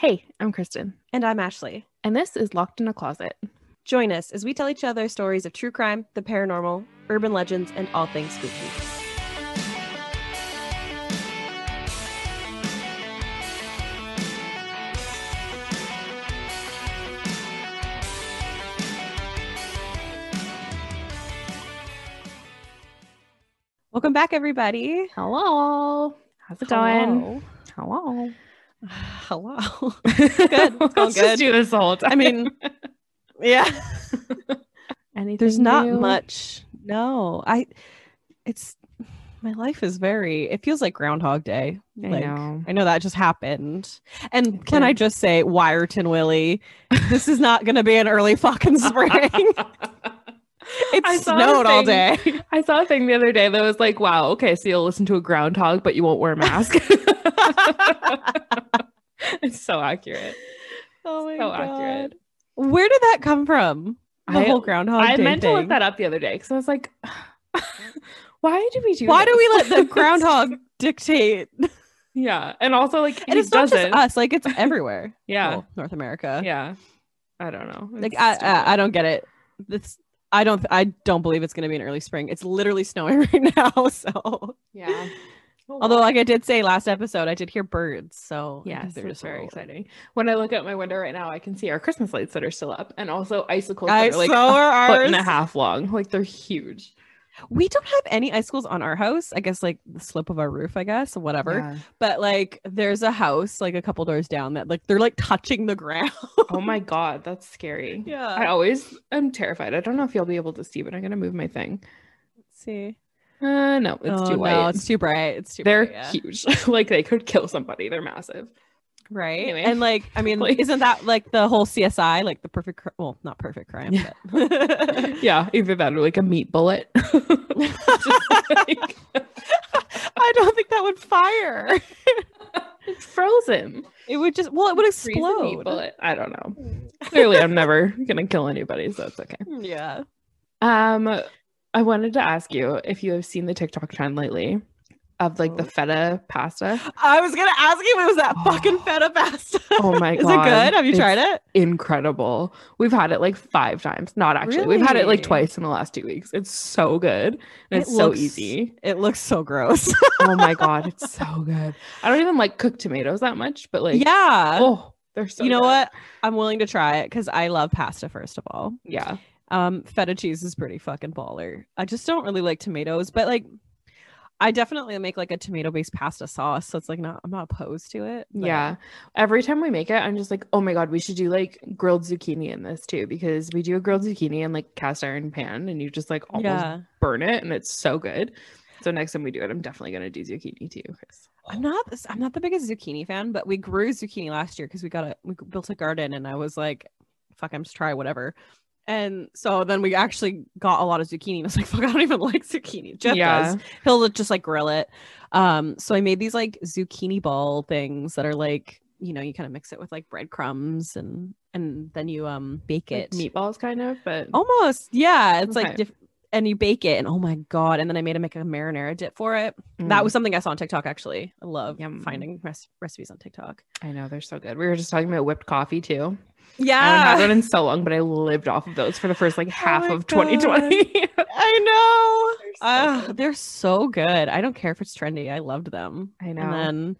Hey, I'm Kristen, And I'm Ashley. and this is Locked in a Closet. Join us as we tell each other stories of true crime, the paranormal, urban legends, and all things spooky. Welcome back, everybody. Hello. How's it going? Hello. Hello. Good. It's going Let's good. just do this whole time. I mean, yeah. anything There's not new? much. No, I. It's my life is very. It feels like Groundhog Day. I Like, know. I know that just happened. And It can I just say, Wiarton Willie, this is not going to be an early fucking spring. It I snowed all day. I saw a thing the other day that was like, wow, okay, so you'll listen to a groundhog, but you won't wear a mask. it's so accurate. oh my So god! accurate. Where did that come from? The I- whole Groundhog I meant to look that up the other day because I was like, why do we do Why do we let the groundhog dictate? yeah. And also, like, And it's not just us; like it's everywhere. Yeah. Well, North America. Yeah. I don't know. like I. I I don't get it. This I don't I don't believe it's gonna be an early spring. It's literally snowing right now. So yeah. Oh, although like I did say last episode, I did hear birds. So Yes, they're just very exciting. When I look out my window right now, I can see our Christmas lights that are still up, and also icicles I that are like a foot and a half long. Like they're huge. We don't have any ice schools on our house. I guess like the slope of our roof, I guess, whatever. Yeah. But like there's a house like a couple doors down that like they're like touching the ground. Oh my god, that's scary. Yeah. I always am terrified. I don't know if you'll be able to see, but I'm gonna move my thing. Let's see. Uh, no, it's oh, too no, white. it's too bright. It's too They're bright, yeah. huge. like they could kill somebody. They're massive. Right Anyway. and like i mean Like- isn't that like the whole csi like the perfect cri- well not perfect crime Yeah. but yeah, either that or like a meat bullet. Like- i don't think that would fire it's frozen. it would just well it would Freeze a meat explode bullet. I don't know. Clearly, I'm never gonna kill anybody, so it's okay. yeah Um, I wanted to ask you if you have seen the TikTok trend lately of like the Oh. feta pasta. i was gonna ask you it was that fucking feta pasta Oh my god, is it good have you tried it Incredible. We've had it like five times. Not actually. We've had it like twice in the last two weeks. It's so good and It it's so easy. it looks so gross Oh my god, it's so good. I don't even like cooked tomatoes that much, but like yeah oh, they're so. you know good. what i'm willing to try it because i love pasta first of all Yeah. Um, feta cheese is pretty fucking baller. I just don't really like tomatoes, but like I definitely make like a tomato based pasta sauce. So it's like not I'm not opposed to it. but- Yeah. Every time we make it, I'm just like, oh my God, we should do like grilled zucchini in this too, because we do a grilled zucchini in like cast iron pan and you just like almost Yeah. burn it and it's so good. So next time we do it, I'm definitely gonna do zucchini too. I'm not I'm not the biggest zucchini fan, but we grew zucchini last year because we got a we built a garden and I was like, fuck, I'm just try whatever. And so then we actually got a lot of zucchini. I was like, fuck, I don't even like zucchini. Jeff Yeah. does. He'll just like grill it. Um, so I made these like zucchini ball things that are like, you know, you kind of mix it with like breadcrumbs and and then you um bake Like it. meatballs kind of, but Almost, yeah. It's Okay. like diff- and you bake it, and oh my god! And then I made him make a marinara dip for it. That Mm, was something I saw on TikTok. Actually, I love Yum. finding res- recipes on TikTok. I know they're so good. We were just talking about whipped coffee too. I haven't had one in so long, but I lived off of those for the first like oh half my of 2020. I know. They're so good. they're so good. I don't care if it's trendy. I loved them. I know. And then,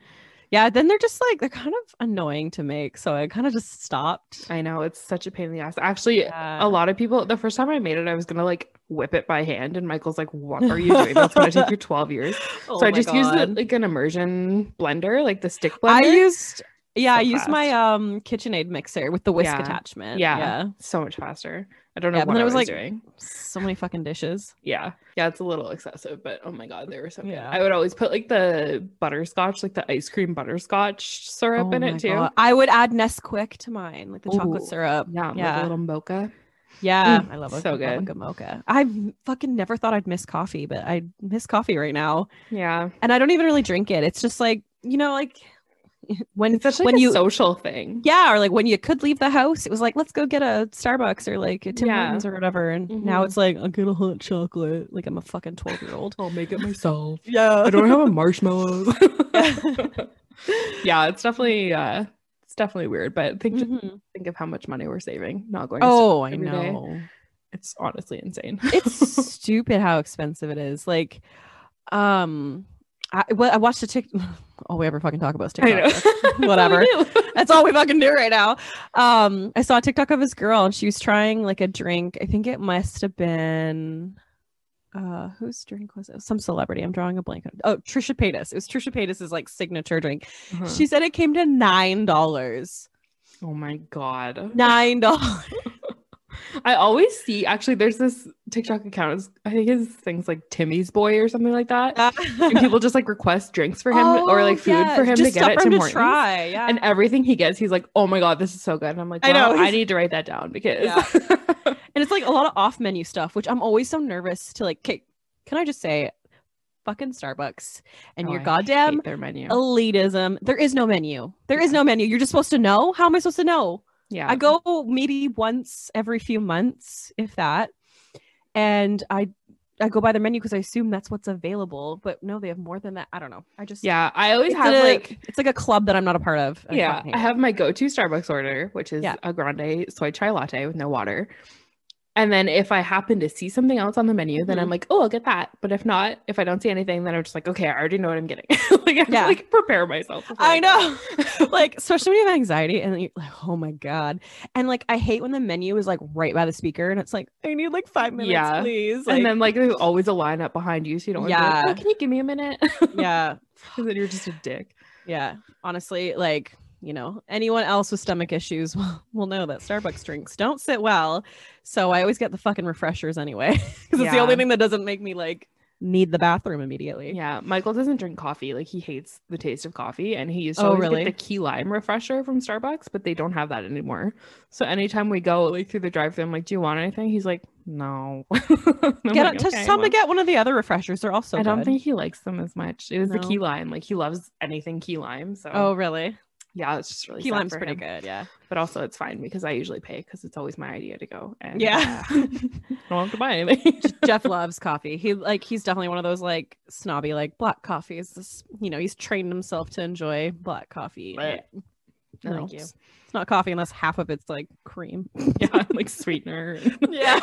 yeah, then they're just like they're kind of annoying to make, so I kind of just stopped. I know it's such a pain in the ass. Actually, Yeah. a lot of people the first time I made it, I was gonna like whip it by hand, and Michael's like, "What are you doing? That's gonna take you 12 years." Oh so I just used God. it like an immersion blender, like the stick blender. I used yeah, So I used my um KitchenAid mixer with the whisk Yeah. attachment. Yeah. yeah. so much faster. I don't know Yeah, what I was, was, like, doing. So many fucking dishes. Yeah, yeah, it's a little excessive, but oh my god, they were so good. Yeah. I would always put like the butterscotch, like the ice cream butterscotch syrup Oh in it too. God. I would add Nesquik to mine, like the chocolate syrup. Yeah, yeah, like a little mocha. yeah. Mm, I love a, so love a good. good mocha. I fucking never thought I'd miss coffee, but I miss coffee right now, Yeah, and I don't even really drink it. It's just like you know, like when it's like when a you social thing. yeah, or like when you could leave the house, it was like let's go get a Starbucks or like a Tim Yeah. Hortons or whatever. And now Mhm. it's like I'll get a hot chocolate. Like I'm a fucking twelve year old. I'll make it myself. Yeah, I don't have a marshmallow. yeah, it's definitely uh it's definitely weird. But think just Mhm. think of how much money we're saving not going. to Oh, I every day. know. It's honestly insane. It's stupid how expensive it is. Like, um, I, well, I watched a tick. All we ever fucking talk about is TikTok. Whatever. That's all we do. That's all we fucking do right now. Um, I saw a TikTok of this girl and she was trying like a drink. I think it must have been uh whose drink was it? Some celebrity. I'm drawing a blank. Oh, Trisha Paytas. It was Trisha Paytas's like signature drink. Uh-huh. She said it came to nine dollars. oh my god. Nine dollars. I always see actually there's this TikTok account. I think his things like Timmy's boy or something like that. Ah. and people just like request drinks for him or oh, like food for him to Oh, get at Tim to Hortons. try. Yeah. And everything he gets, he's like, "Oh my god, this is so good." And I'm like, I know, I, need to write that down because Yeah. and it's like a lot of off menu stuff, which I'm always so nervous to like. Okay, can I just say, fucking Starbucks and Oh, your goddamn their menu. elitism. There is no menu. There is no menu. You're just supposed to know. How am I supposed to know? Yeah, I go maybe once every few months, if that, and I I go by the menu because I assume that's what's available. But no, they have more than that. I don't know. I just Yeah, I always have a- like it's like a club that I'm not a part of. yeah, I have my go-to Starbucks order, which is Yeah. a grande soy chai latte with no water. And then if I happen to see something else on the menu, then I'm Mhm. like, oh, I'll get that. But if not, if I don't see anything, then I'm just like, okay, I already know what I'm getting. like, I have Yeah. to like prepare myself. I know. like especially when you have anxiety and then you're like, oh my god. And like I hate when the menu is like right by the speaker and it's like, I need like five minutes, Yeah. please. Like, and then like there's always a line up behind you, so you don't. Yeah. Yeah. oh, can you give me a minute? yeah, Because then you're just a dick. yeah. Honestly, like you know, anyone else with stomach issues will, will know that Starbucks drinks don't sit well. So I always get the fucking refreshers anyway, because it's the only thing that doesn't make me like need the bathroom immediately. Yeah, Michael doesn't drink coffee. Like he hates the taste of coffee, and he used to Oh, really? get the key lime refresher from Starbucks, but they don't have that anymore. So anytime we go like through the drive-thru, I'm like, "Do you want anything?" He's like, "No." Get like, it, "Okay, tell him to get one of the other refreshers. They're also I don't good. think he likes them as much. It was the key lime. Like he loves anything key lime. So Oh, really? Yeah, it's just really Key lime's pretty good. Yeah. But also, it's fine because I usually pay because it's always my idea to go. And Yeah. uh, I don't have to buy anything. Jeff loves coffee. He like he's definitely one of those like snobby like black coffee is this you know he's trained himself to enjoy black coffee. Blech. No, No, thank you. It's, not coffee unless half of it's like cream. Yeah, like sweetener. Yeah.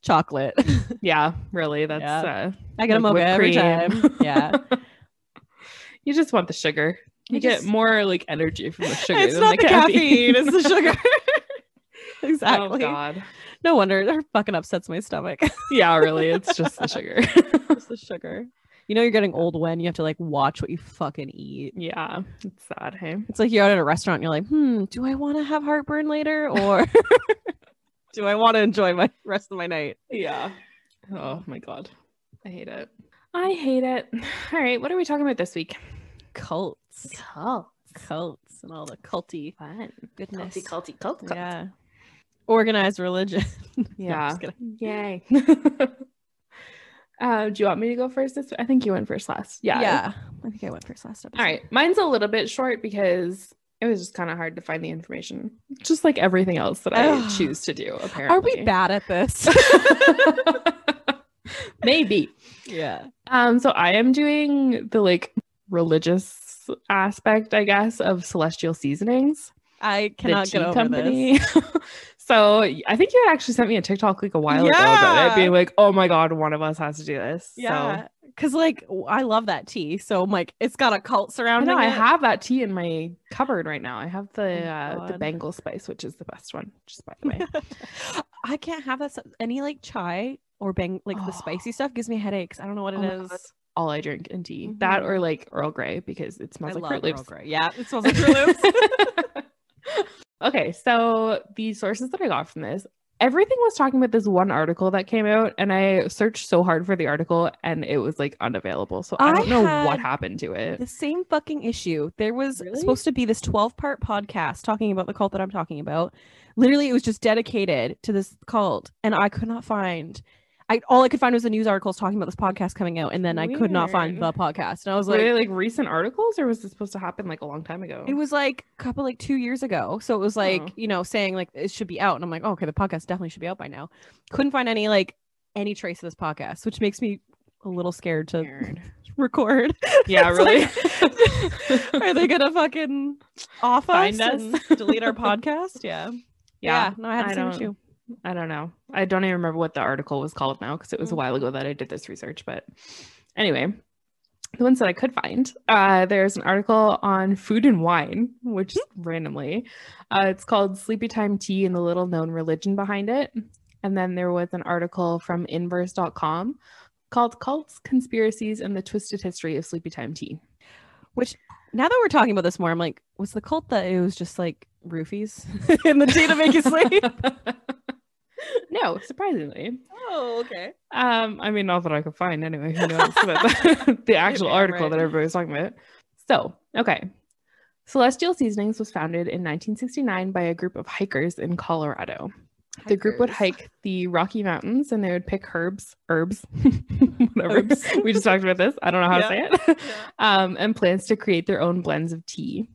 Chocolate. yeah, really. That's Yeah. uh I get a mocha whipped every time. Yeah. you just want the sugar. You get just- more like energy from the sugar it's than not the, the caffeine, it's the sugar. exactly. Oh god. no wonder that fucking upsets my stomach. Yeah, really. It's just the sugar. it's the sugar. You know you're getting old when you have to like watch what you fucking eat. yeah, it's sad. Hey. It's like you're out at a restaurant and you're like, hmm, do I want to have heartburn later or do I want to enjoy my rest of my night? Yeah. Oh my god. I hate it. I hate it. All right, what are we talking about this week? Cults. Cult. Cults and all the culty Fun. goodness. Culty, culty, cult, cult. Yeah. Organized religion. No, Yeah. just. Yay. uh, do you want me to go first? This I think you went first last. Yeah. yeah. I think I went first last episode. All right. Mine's a little bit short because it was just kind of hard to find the information. Just like everything else that I choose to do, apparently. Are we bad at this? Maybe. yeah. Um, so I am doing the like religious aspect, I guess, of celestial seasonings. I cannot get over company. this. so I think you had actually sent me a TikTok like a while ago about it, Yeah. being like, "Oh my god, one of us has to do this." Yeah. Cause like I love that tea. So I'm like, it's got a cult So I surrounding know I have that tea in my cupboard right now. I have the Oh, uh, the Bengal spice, which is the best one, just by the way. I can't have that. Any like chai or bang like the Oh. spicy stuff gives me headaches. I don't know what it Oh is. All I drink in tea, that Mhm. or like Earl Grey because it I smells like love Fruit Earl Grey. Yeah, it smells like Fruit Loops. okay, so the sources that I got from this, everything was talking about this one article that came out, and I searched so hard for the article, and it was like unavailable. So I, I don't know what happened to it. the same fucking issue. There was Really? supposed to be this 12 part podcast talking about the cult that I'm talking about. Literally, it was just dedicated to this cult, and I could not find. I all I could find was the news articles talking about this podcast coming out, and then I could not find the podcast. And I was Were like, they like recent articles, or was this supposed to happen like a long time ago? It was like a couple like two years ago. So it was like, Oh. you know, saying like it should be out. And I'm like, oh, okay, the podcast definitely should be out by now. Couldn't find any like any trace of this podcast, which makes me a little scared to Weird. record. Yeah, really. like, are they gonna fucking off Find us, us? and delete our podcast? Yeah. yeah. No, I had the I same don't- issue. I don't know. I don't even remember what the article was called now because it was a Mm. while ago that I did this research. But anyway, the ones that I could find, uh, there's an article on food and wine, which randomly, uh, it's called Sleepy Time Tea and the Little Known Religion Behind It. And then there was an article from inverse.com called Cults, Conspiracies, and the Twisted History of Sleepy Time Tea. Which now that we're talking about this more, I'm like, was the cult that it was just like roofies in the tea to make you sleep? no, surprisingly. oh, okay. Um, I mean, not that I could find anyway. Who knows? But the actual Yeah, article right. that everybody was talking about. So, okay. Celestial Seasonings was founded in 1969 by a group of hikers in Colorado. The group would hike the Rocky Mountains and they would pick herbs, herbs, whatever. Herbs. we just talked about this. I don't know how to say it. um, and plans to create their own blends of tea.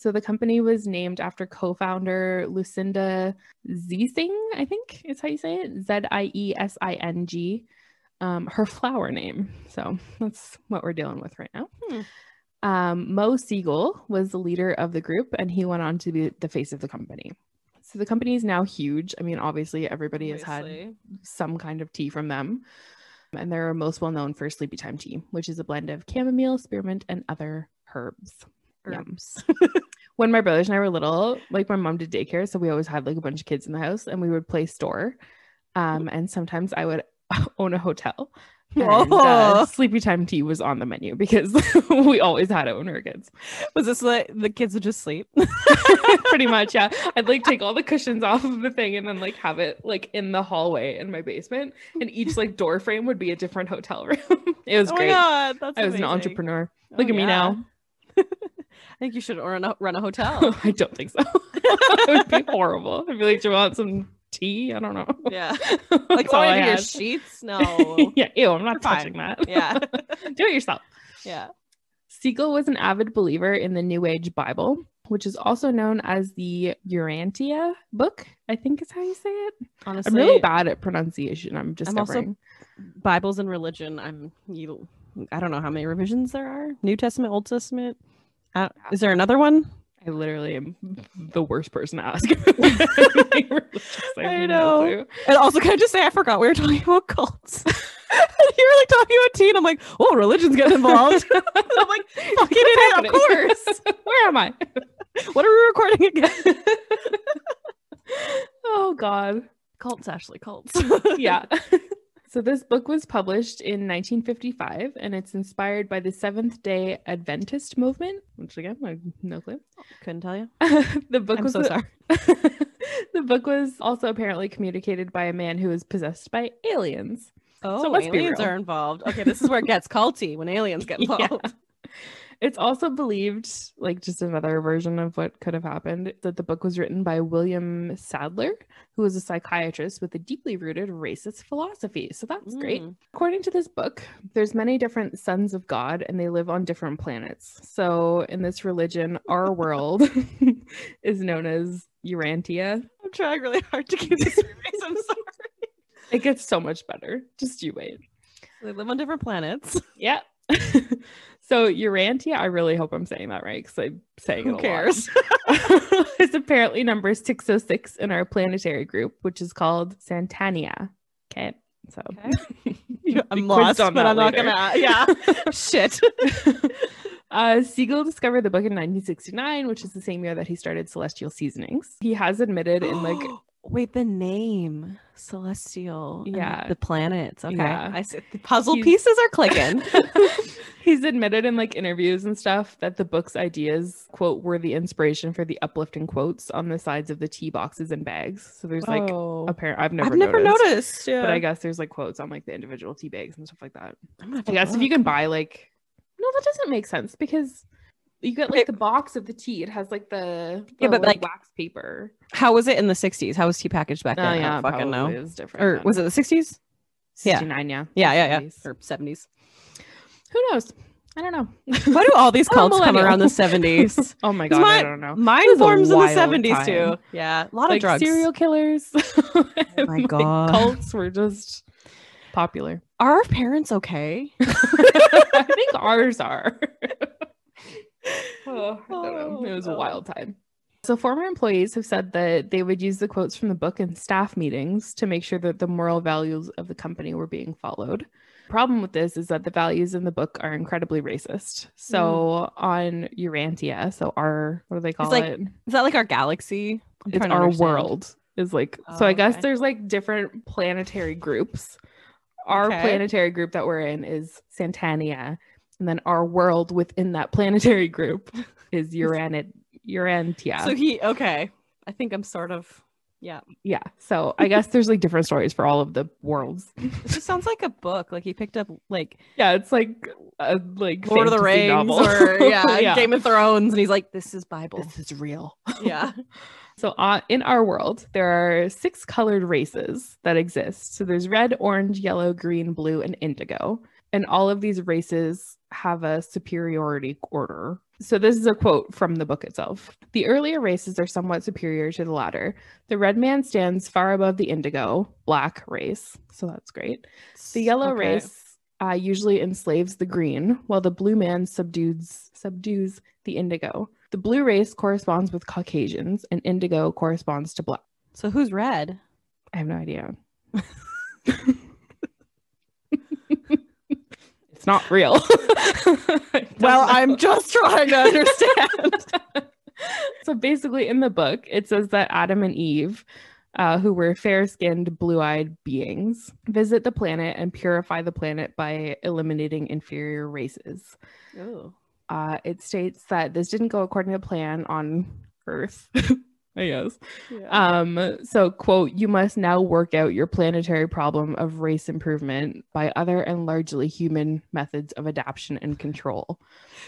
So the company was named after co-founder Lucinda Ziesing, I think is how you say it. Z I E S I N G. Um, her flower name. So that's what we're dealing with right now. Hmm. Um, Mo Siegel was the leader of the group, and he went on to be the face of the company. So the company is now huge. I mean, obviously, everybody has had some kind of tea from them. And they're most well known for Sleepy Time tea, which is a blend of chamomile, spearmint, and other herbs. Herbs. When my brothers and I were little, like my mom did daycare, so we always had like a bunch of kids in the house, and we would play store. Um, and sometimes I would own a hotel. And, uh. Sleepy Time tea was on the menu because we always had it when we were kids. Was this like the kids would just sleep? Pretty much, yeah. I'd like take all the cushions off of the thing and then like have it like in the hallway in my basement, and each like door frame would be a different hotel room. it was oh great. god, I was an amazing. entrepreneur. Oh, Look at me now. I think you should run a, run a hotel. I don't think so. it would be horrible. I'd be like, do you want some tea? I don't know. yeah. Like oh, all oh, I your had. sheets? No. yeah, ew, I'm not You're fine. touching that. yeah. Do it yourself. Yeah. Siegel was an avid believer in the New Age Bible, which is also known as the Urantia book, I think is how you say it. Honestly, I'm really bad at pronunciation. I'm just also- Bibles and religion. I'm you. I don't know how many revisions there are. New Testament, Old Testament. Uh, is there another one? I literally am the worst person to ask. Anything. I have no know. And also, can I just say I forgot we were talking about cults. you were like talking about tea, and I'm like, oh, religion's getting involved. I'm like, fucking idiot, of course. Where am I? What are we recording again? oh God. cults, Ashley, cults. Yeah. So this book was published in 1955 and it's inspired by the Seventh Day Adventist movement, which again, I have no clue. Oh, couldn't tell you. the book I'm was so sorry. the book was also apparently communicated by a man who was possessed by aliens. Oh, be aliens are involved. Okay, this is where it gets culty when aliens get Yeah. It's also believed, like just another version of what could have happened, that the book was written by William Sadler, who was a psychiatrist with a deeply rooted racist philosophy. So that's great. Mm. According to this book, there's many different sons of God and they live on different planets. So in this religion, our world is known as Urantia. I'm trying really hard to keep this. I'm sorry. It gets so much better. Just you wait. They live on different planets. Yeah. So Urantia, I really hope I'm saying that right because I'm saying it Who a lot. cares? is apparently number 606 in our planetary group, which is called Santania. Okay. So Okay. I'm lost, but I'm not gonna. Yeah. Shit. uh, Siegel discovered the book in 1969, which is the same year that he started Celestial Seasonings. He has admitted in like Wait, the name Celestial. Yeah. The planets. Okay. Yeah. I see. The puzzle He's- pieces are clicking. he's admitted in like interviews and stuff that the book's ideas quote were the inspiration for the uplifting quotes on the sides of the tea boxes and bags. So there's like oh. apparent I've never I've never noticed, noticed. Yeah. but I guess there's like quotes on like the individual tea bags and stuff like that. I'm gonna have I guess if you can buy like no, that doesn't make sense because you get like Wait. the box of the tea. It has like the, Yeah, but, like, wax paper. How was it in the 60s? How was tea packaged back oh, then? Oh I yeah, don't fucking probably know. It was different. Or was it the 60s? yeah. 69, yeah. Yeah, yeah, yeah. 70s. Or 70s. Who knows? I don't know. Why do all these cults come around the 70s? oh my god, my- I don't know. Mine forms in the 70s time. too. Yeah, a lot like of drugs. serial killers. oh my God. cults were just popular. Are our parents okay? I think ours are. Oh, I don't know. Oh, it was a Oh, wild time. So, former employees have said that they would use the quotes from the book in staff meetings to make sure that the moral values of the company were being followed. Problem with this is that the values in the book are incredibly racist. So, hmm. on Urantia, so our, what do they call like it? Is that like our galaxy? I'm it's our understand. world is like Oh, so i oh, guess okay. there's like different planetary groups our Okay. planetary group that we're in is santania and then our world within that planetary group is uranid urantia So he okay. I think I'm sort of yeah. yeah so i guess there's like different stories for all of the worlds It just sounds like a book. Like he picked up like yeah it's like a like Lord of the Rings novel. or yeah, Game of Thrones, and he's like, "This is Bible." this is real yeah. So, uh, in our world, there are six colored races that exist. So, there's red, orange, yellow, green, blue, and indigo. And all of these races have a superiority order. So, this is a quote from the book itself. The earlier races are somewhat superior to the latter. The red man stands far above the indigo, black race. So, that's great. The yellow Okay. race uh, usually enslaves the green, while the blue man subdues subdues the indigo. The blue race corresponds with Caucasians, and indigo corresponds to black. So who's red? I have no idea. it's not real. Well, know. I'm just trying to understand. so basically, in the book, it says that Adam and Eve, uh, who were fair skinned, blue eyed beings, visit the planet and purify the planet by eliminating inferior races. Ooh. Uh, it states that this didn't go according to plan on Earth. I guess. Yeah. Um, so quote, you must now work out your planetary problem of race improvement by other and largely human methods of adaptation and control.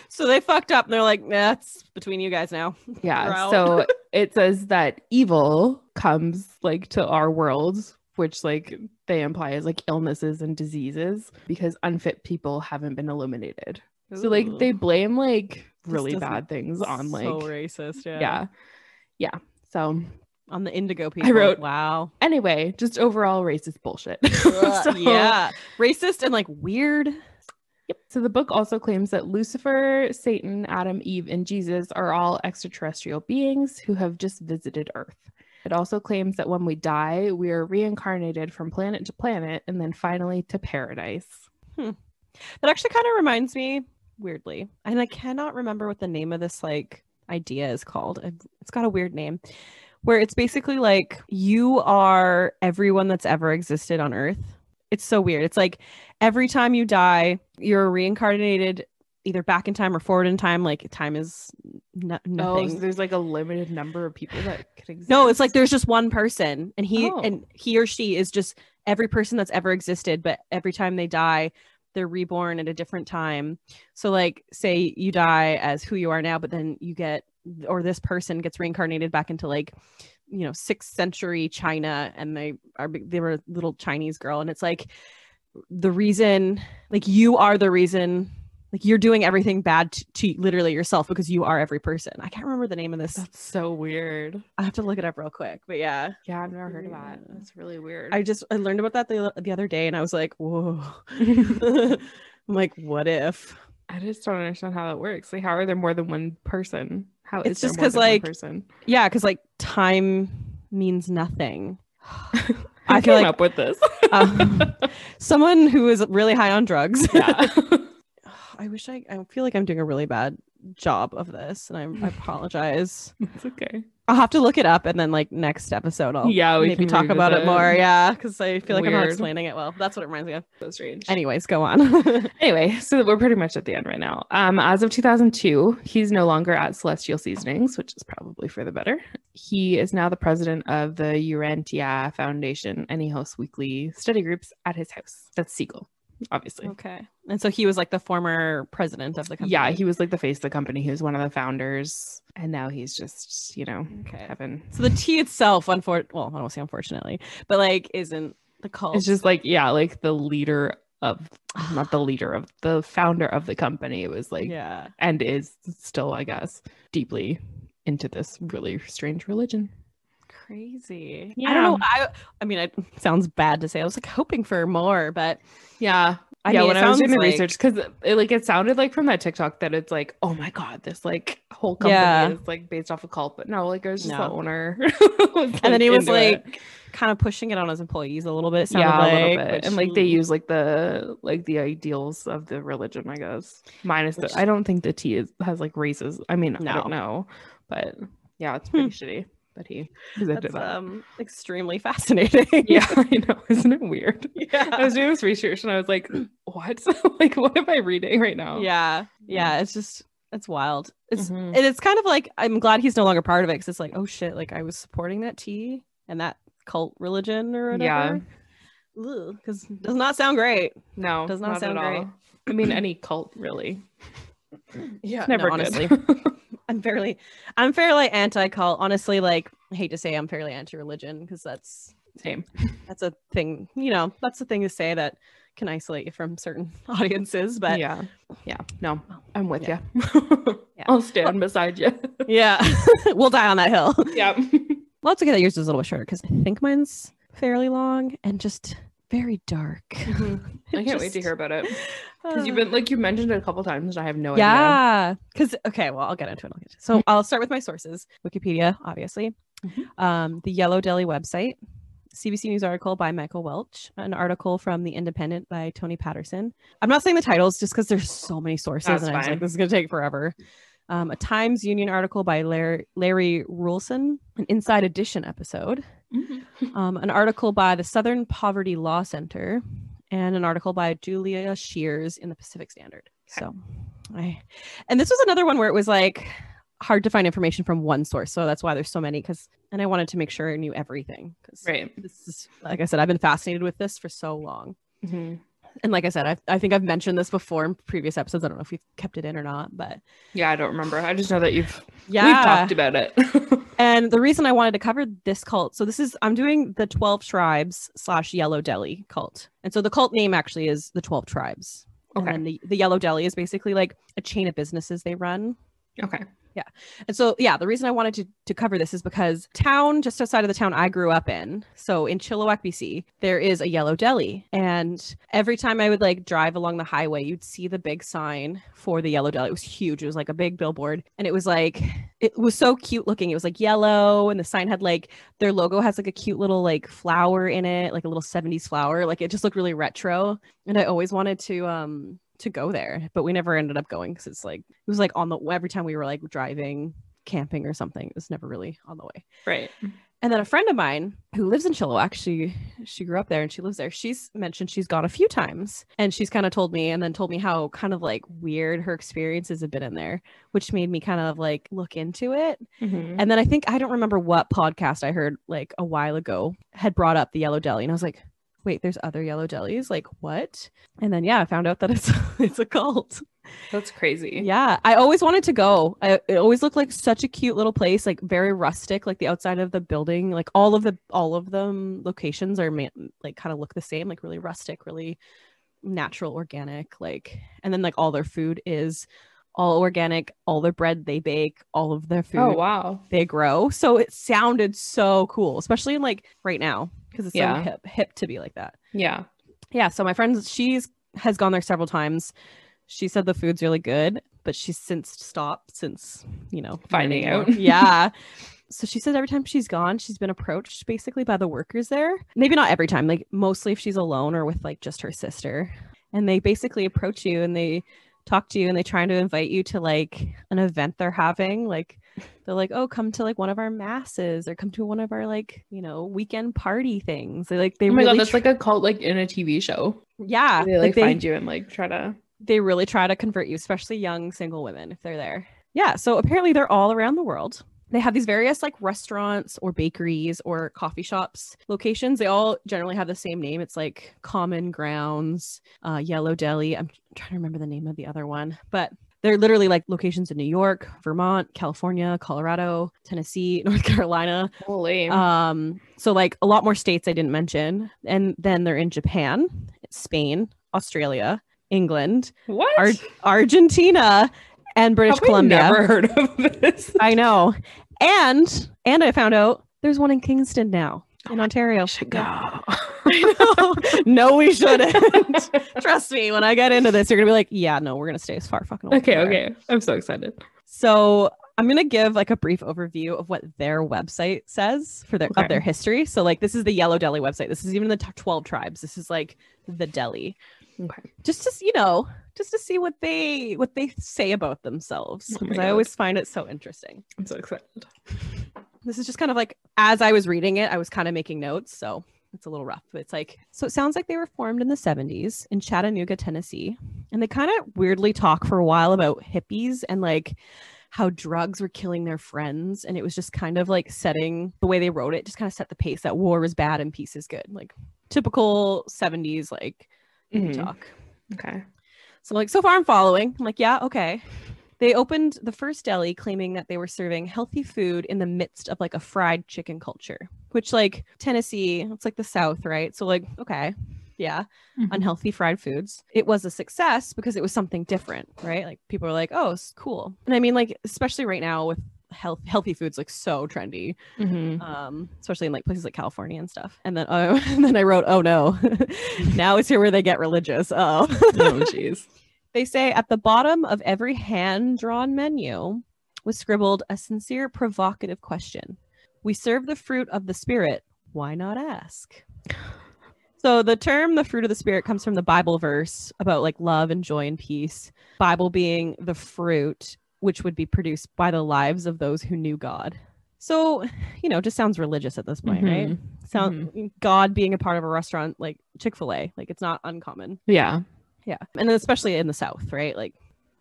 so they fucked up, and they're like, "That's between you guys now." Yeah. So it says that evil comes like to our world, which like they imply is like illnesses and diseases because unfit people haven't been eliminated. So like they blame like really bad things on like so racist. Yeah. yeah. Yeah. So On the indigo people. I wrote- "Wow." anyway, just overall racist bullshit. So- yeah. Racist and like weird. Yep. So the book also claims that Lucifer, Satan, Adam, Eve, and Jesus are all extraterrestrial beings who have just visited Earth. It also claims that when we die, we are reincarnated from planet to planet and then finally to paradise. Hmm. That actually kind of reminds me, weirdly, and I cannot remember what the name of this like idea is called. It- It's got a weird name, where it's basically like you are everyone that's ever existed on Earth. It's so weird. It's like every time you die, you're reincarnated either back in time or forward in time. Like time is no- Oh, nothing. so there's like a limited number of people that could exist. No, it's like there's just one person, and he Oh. and he or she is just every person that's ever existed. But every time they die, they're reborn at a different time. So, like, say you die as who you are now, but then you get, or this person gets reincarnated back into like, you know, sixth century China, and they are they were a little Chinese girl, and it's like the reason, like, you are the reason. Like you're doing everything bad to, to literally yourself because you are every person. I can't remember the name of this. that's so weird. I have to look it up real quick. But yeah, Yeah, I've never heard of that. That's really weird. I just I learned about that the, the other day and I was like, whoa. I'm like, what if? I just don't understand how that works. Like, how are there more than one person? How It's there just because like, person? Yeah, because like time means nothing. I came like- up with this. Um, Someone who is really high on drugs. yeah. I wish I I feel like I'm doing a really bad job of this and I, I apologize. it's okay. I'll have to look it up and then like next episode I'll Yeah, maybe talk about it revisit. more. Yeah, because I feel like I'm not explaining it well. That's what it reminds me of. So strange. Anyways, go on. Anyway, so we're pretty much at the end right now. Um, as of 2002, he's no longer at Celestial Seasonings, which is probably for the better. He is now the president of the Urantia Foundation, and he hosts weekly study groups at his house. That's Siegel, obviously. Okay. And so he was like the former president of the company. Yeah, he was like the face of the company. He was one of the founders, and now he's just, you know, Okay. heaven. So the tea itself, unfor- well, I don't say unfortunately, but like isn't the cult. It's just like, yeah, like the leader of, not the leader of the founder of the company. It was like, yeah. and is still, I guess, deeply into this really strange religion. Crazy. I don't know. I I mean, it sounds bad to say. I was like hoping for more, but Yeah. I yeah, mean, when I was doing the like- research, because it like it sounded like from that TikTok that it's like, oh my god, this like whole company Yeah. is like based off a cult, but no, like it was just the No. owner. and then he was into it. like kind of pushing it on his employees a little bit. yeah, a little bit, and like they use like the like the ideals of the religion, I guess. Minus Which- the, I don't think the T is has like races. I mean, I don't know, but yeah, it's Hmm. pretty shitty that he into that's um extremely fascinating. yeah, I know, isn't it weird? Yeah. I was doing this research and I was like, what? like, what am I reading right now? Yeah. Yeah. It's just it's wild. It's Mhm. and it's kind of like I'm glad he's no longer part of it because it's like, oh shit, like I was supporting that tea and that cult religion or whatever. Yeah. Because does not sound great. No, Does not sound at great. I mean, any cult really. Yeah. Never honestly. I'm fairly I'm fairly anti-cult. Honestly, like I hate to say I'm fairly anti-religion because that's Same. that's a thing, you know, that's the thing to say that can isolate you from certain audiences. But yeah, yeah. No, I'm with Yeah. you. Yeah. I'll stand beside you. Yeah, we'll die on that hill. yeah. It's okay that yours is a little bit shorter because I think mine's fairly long and just very dark. I can't wait to hear about it because you've Uh, been like you mentioned it a couple times and I have no idea. yeah, because okay, well, I'll get into it. I'll into it. So I'll start with my sources: Wikipedia, obviously, Mhm. um, the Yellow Deli website, CBC News article by Michael Welch, an article from The Independent by Tony Patterson. I'm not saying the titles just because there's so many sources, That's and I was fine. like, this is gonna take forever. Um, a Times Union article by Larry, Larry Rulison, an Inside Edition episode, Mhm. um, an article by the Southern Poverty Law Center, and an article by Julia Shears in the Pacific Standard. Okay. So, I and this was another one where it was like hard to find information from one source. So that's why there's so many. Because and I wanted to make sure I knew everything. Because Right. this is like I said, I've been fascinated with this for so long. Mhm. And like I said, I, I think I've mentioned this before in previous episodes. I don't know if we've kept it in or not, but Yeah, I don't remember. I just know that you've yeah, we've talked about it. And the reason I wanted to cover this cult, so this is I'm doing the 12 tribes slash Yellow Deli cult. And so the cult name actually is the 12 tribes. Okay. And then the, the Yellow Deli is basically like a chain of businesses they run. okay. And so yeah, the reason I wanted to, to cover this is because town just outside of the town I grew up in, so in Chilliwack, BC, there is a Yellow Deli. And every time I would like drive along the highway, you'd see the big sign for the Yellow Deli. It was huge. It was like a big billboard. And it was like it was so cute looking. It was like yellow and the sign had like their logo has like a cute little like flower in it, like a little 70s flower. Like it just looked really retro. And I always wanted to um to go there, but we never ended up going because it's like it was like on the every time we were like driving camping or something it was never really on the way Right. and then a friend of mine who lives in chilliwack she she grew up there and she lives there she's mentioned she's gone a few times and she's kind of told me and then told me how kind of like weird her experiences have been in there which made me kind of like look into it Mhm. and then i think i don't remember what podcast i heard like a while ago had brought up the yellow deli and i was like wait there's other yellow jellies. like what and then yeah i found out that it's it's a cult That's crazy. yeah, I always wanted to go. I, it always looked like such a cute little place, like very rustic. Like the outside of the building, like all of the all of them locations are ma- like kind of look the same, like really rustic, really natural, organic. Like, and then like all their food is all organic. All the bread they bake, all of their oh, food Oh wow. they grow. So it sounded so cool, especially in like right now because it's Yeah. so hip hip to be like that Yeah. yeah so my friend she's has gone there several times she said the food's really good but she's since stopped since you know Finding out. yeah so she said every time she's gone she's been approached basically by the workers there maybe not every time like mostly if she's alone or with like just her sister and they basically approach you and they talk to you and they try to invite you to like an event they're having like they're like oh come to like one of our masses or come to one of our like you know weekend party things they like they oh my really god, that's tr- like a cult like in a TV show. yeah They like, like they, find you and like try to they really try to convert you, especially young single women if they're there. Yeah. So apparently they're all around the world. They have these various like restaurants or bakeries or coffee shops locations. They all generally have the same name. It's like Common Grounds, uh, Yellow Deli. I'm trying to remember the name of the other one, but they're literally like locations in New York, Vermont, California, Colorado, Tennessee, North Carolina. holy Um, so like a lot more states I didn't mention. And then they're in Japan, Spain, Australia, England, what? Ar- Argentina, and British we Columbia. Never heard of this. I know. And and I found out There's one in Kingston now in oh, Ontario. should go. I know. no, we shouldn't. Trust me, when I get into this, you're gonna be like, yeah, no, we're gonna stay as far fucking away. okay, okay. I'm so excited. So I'm gonna give like a brief overview of what their website says for their Okay. of their history. So like this is the Yellow Deli website. This is even the top 12 tribes. This is like the Deli. Okay. Just to you know, just to see what they what they say about themselves. Oh Because I always find it so interesting. I'm so excited. This is just kind of like as I was reading it, I was kind of making notes. So it's a little rough. But it's like so it sounds like they were formed in the 70s in Chattanooga, Tennessee. And they kind of weirdly talk for a while about hippies and like how drugs were killing their friends. And it was just kind of like setting the way they wrote it, just kind of set the pace that war is bad and peace is good. Like typical 70s like hippie Mhm. talk. Okay. So like so far I'm following. I'm like, yeah, okay. They opened the first deli claiming that they were serving healthy food in the midst of like a fried chicken culture, which like Tennessee, it's like the South, right? So like, okay. Yeah, Mhm. unhealthy fried foods. It was a success because it was something different, right? Like people are like, "Oh, it's cool." And I mean like especially right now with health healthy foods like so trendy Mhm. um especially in like places like california and stuff and then oh and then i wrote oh no now it's here where they get religious oh Oh, jeez. they say at the bottom of every hand drawn menu was scribbled a sincere, provocative question We serve the fruit of the Spirit. Why not ask? So the term the fruit of the spirit comes from the Bible verse about like love and joy and peace. Bible being the fruit which would be produced by the lives of those who knew God. So, you know, just sounds religious at this point, right? Mhm. Sound God being a part of a restaurant like Chick-fil-A, like it's not uncommon. Yeah. Yeah. And especially in the South, right? Like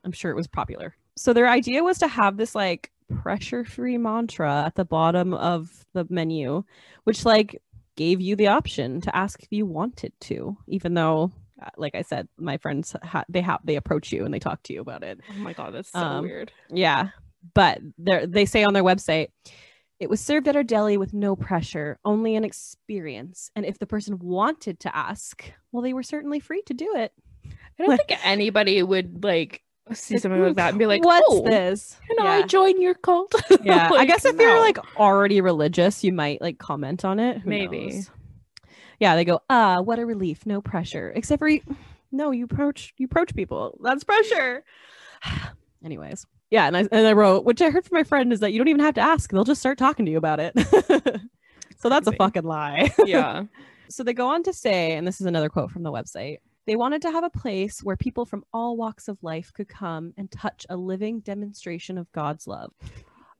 I'm sure it was popular. So their idea was to have this like pressure free mantra at the bottom of the menu, which like gave you the option to ask if you wanted to, even though, like I said, my friends, ha- they have, they approach you and they talk to you about it. Oh my god, that's so Um, weird. Yeah. But they they say on their website, it was served at our deli with no pressure, only an experience. And if the person wanted to ask, well, they were certainly free to do it. I don't think anybody would like see something like that and be like, "What's "Oh, this?" Can I join your cult?" Yeah, I guess if you're like already religious, you might like comment on it. Who Maybe. knows? Yeah, they go, "Ah, what a relief, no pressure." Except for you, no, you approach you approach people. That's pressure. Anyways, yeah, and I and I wrote, which I heard from my friend is that you don't even have to ask; they'll just start talking to you about it. so that's a fucking lie. yeah. So they go on to say, and this is another quote from the website. They wanted to have a place where people from all walks of life could come and touch a living demonstration of God's love.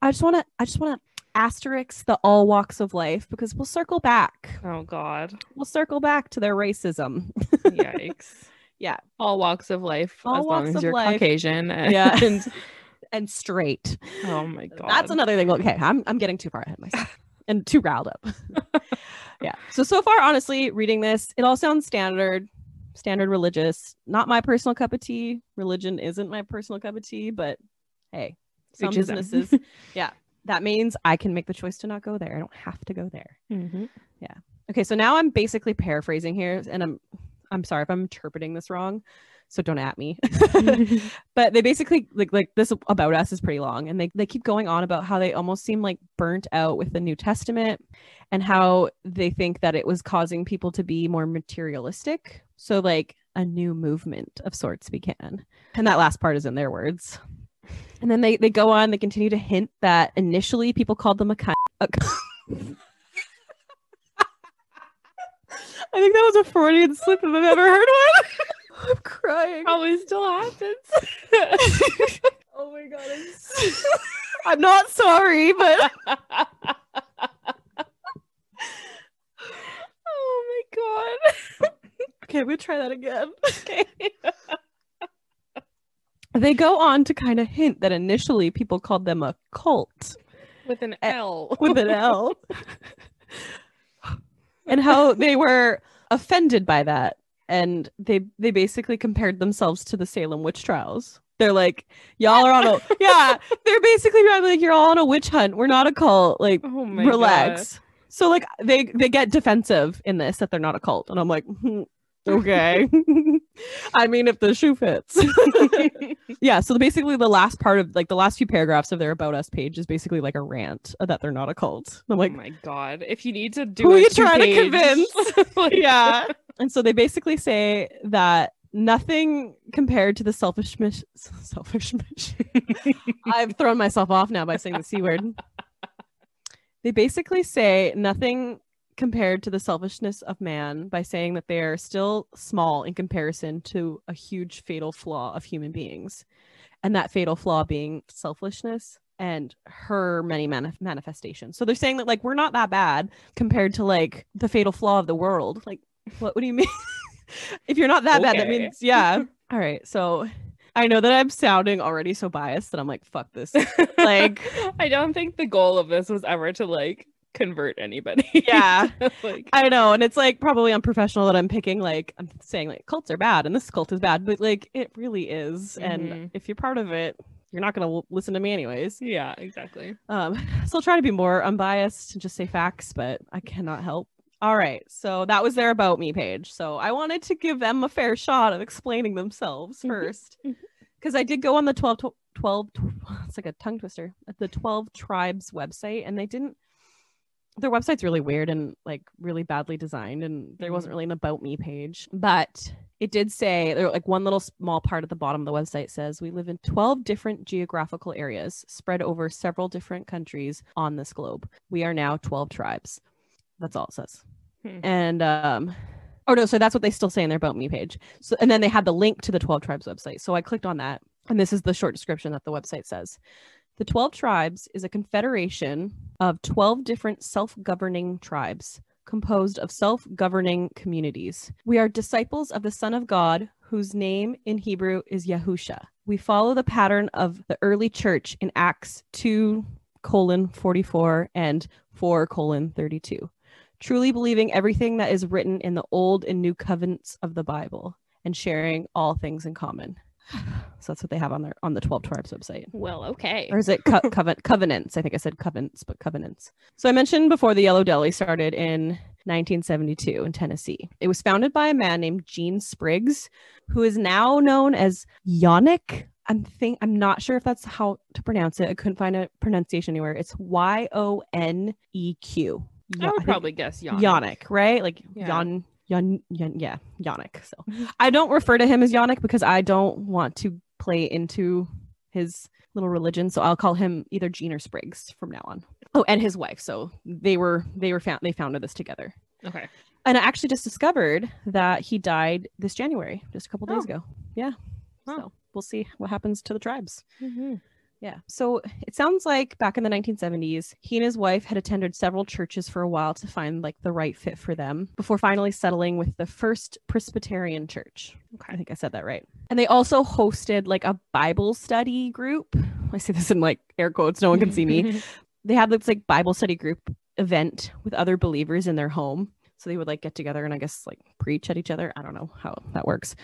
I just want to, I just want to asterisk the all walks of life because we'll circle back. Oh god. We'll circle back to their racism. Yikes. Yeah. All walks of life, All as long walks as of you're life. Caucasian. And, Yeah. and straight. oh my god. That's another thing. Okay, I'm I'm getting too far ahead of myself and too riled up. yeah. So so far, honestly, reading this, it all sounds standard, standard religious. Not my personal cup of tea. Religion isn't my personal cup of tea, but hey, some businesses, yeah, that means I can make the choice to not go there. I don't have to go there. Mhm. Okay, so now I'm basically paraphrasing here, and I'm I'm sorry if I'm interpreting this wrong, so don't at me. but they basically like like this about us is pretty long, and they they keep going on about how they almost seem like burnt out with the New Testament, and how they think that it was causing people to be more materialistic. So like a new movement of sorts began, and that last part is in their words. And then they they go on. They continue to hint that initially people called them a kind. A, I think that was a Freudian slip if I've ever heard one. I'm crying. Probably still happens. Oh my god. I'm, s- I'm not sorry, but oh my god. okay, I'm gonna try that again. Okay. They go on to kind of hint that initially people called them a cult With an L. with an L. and how they were offended by that. And they they basically compared themselves to the Salem witch trials. They're like, y'all are on a yeah. They're basically like, you're all on a witch hunt. We're not a cult. Like, Oh relax. So like they they get defensive in this that they're not a cult, and I'm like, "Hmm, okay. I mean, if the shoe fits. yeah, so basically the last part of like the last few paragraphs of their about us page is basically like a rant that they're not a cult. I'm oh like, oh my god! If you need to do, who are you trying to convince? like- yeah. And so they basically say that nothing compared to the selfishness selfishness. I've thrown myself off now by saying the C word. They basically say nothing compared to the selfishness of man by saying that they are still small in comparison to a huge fatal flaw of human beings. And that fatal flaw being selfishness and her many manif- manifestations. So they're saying that like we're not that bad compared to like the fatal flaw of the world. Like what, what do you mean? if you're not that bad, that means yeah. All right. So I know that I'm sounding already so biased that I'm like, fuck this. Like- I don't think the goal of this was ever to like convert anybody. Yeah. like I know, and it's like probably unprofessional that I'm picking like I'm saying like cults are bad and this cult is bad, but like it really is. Mhm. And if you're part of it, you're not gonna l- listen to me anyways. yeah, exactly. Um, so I'll try to be more unbiased and just say facts, but I cannot help. All right, so that was their about me page. So I wanted to give them a fair shot of explaining themselves Mhm. first, because I did go on the 12, tw- 12 it's like a tongue twister at the 12 tribes website, and they didn't. Their website's really weird and like really badly designed, and there wasn't Mhm. really an about me page, but it did say there like one little small part at the bottom of the website says we live in 12 different geographical areas spread over several different countries on this globe. We are now 12 tribes. That's all it says. Hmm. and um oh no so that's what they still say in their about me page. So and then they had the link to the 12 tribes website. So i clicked on that and this is the short description that the website says the 12 tribes is a confederation of 12 different self-governing tribes composed of self governing communities. We are disciples of the Son of God, whose name in Hebrew is Yahusha. We follow the pattern of the early church in Acts 2 colon 44 and 4 colon 32, truly believing everything that is written in the Old and New covenants of the Bible and sharing all things in common. So that's what they have on their on the 12 tribes website Well, okay. or is it co- coven- covenants? I think I said covenants, but covenants. So I mentioned before the Yellow Deli started in 1972 in Tennessee. It was founded by a man named Gene Spriggs, who is now known as Yannick. I'm think I'm not sure if that's how to pronounce it. I couldn't find a pronunciation anywhere. It's Y O N E Q. I would probably guess Yannick. Yannick, right? Like Yeah. Jan, Jan, Jan, yeah, Yannick. So Mhm. I don't refer to him as Yannick because I don't want to play into his little religion. So I'll call him either Gene or Spriggs from now on. Oh, and his wife. So they were they were found they founded this together. Okay. And I actually just discovered that he died this January, just a couple days Oh. ago. Yeah. Wow. So we'll see what happens to the tribes. Mhm. Yeah. So it sounds like back in the 1970s, he and his wife had attended several churches for a while to find like the right fit for them before finally settling with the First Presbyterian Church. I think I said that right. And they also hosted like a Bible study group. I say this in like air quotes, no one can see me. They had this like Bible study group event with other believers in their home. So they would like get together and I guess like preach at each other. I don't know how that works.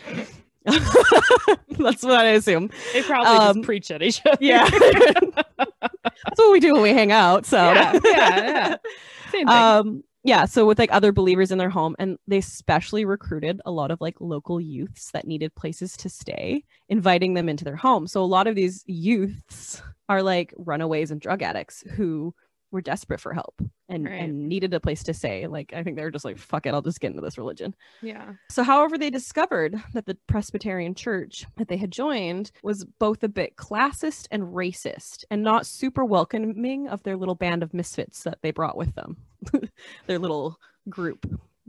That's what I assume. they probably Um, just preach at each other. Yeah. That's what we do when we hang out. So Yeah, yeah, yeah. Same thing. um yeah so with like other believers in their home and they specially recruited a lot of like local youths that needed places to stay inviting them into their home so a lot of these youths are like runaways and drug addicts who were desperate for help and Right. and needed a place to stay like i think they were just like fuck it i'll just get into this religion yeah. so, however, they discovered that the Presbyterian church that they had joined was both a bit classist and racist and not super welcoming of their little band of misfits that they brought with them, their little group.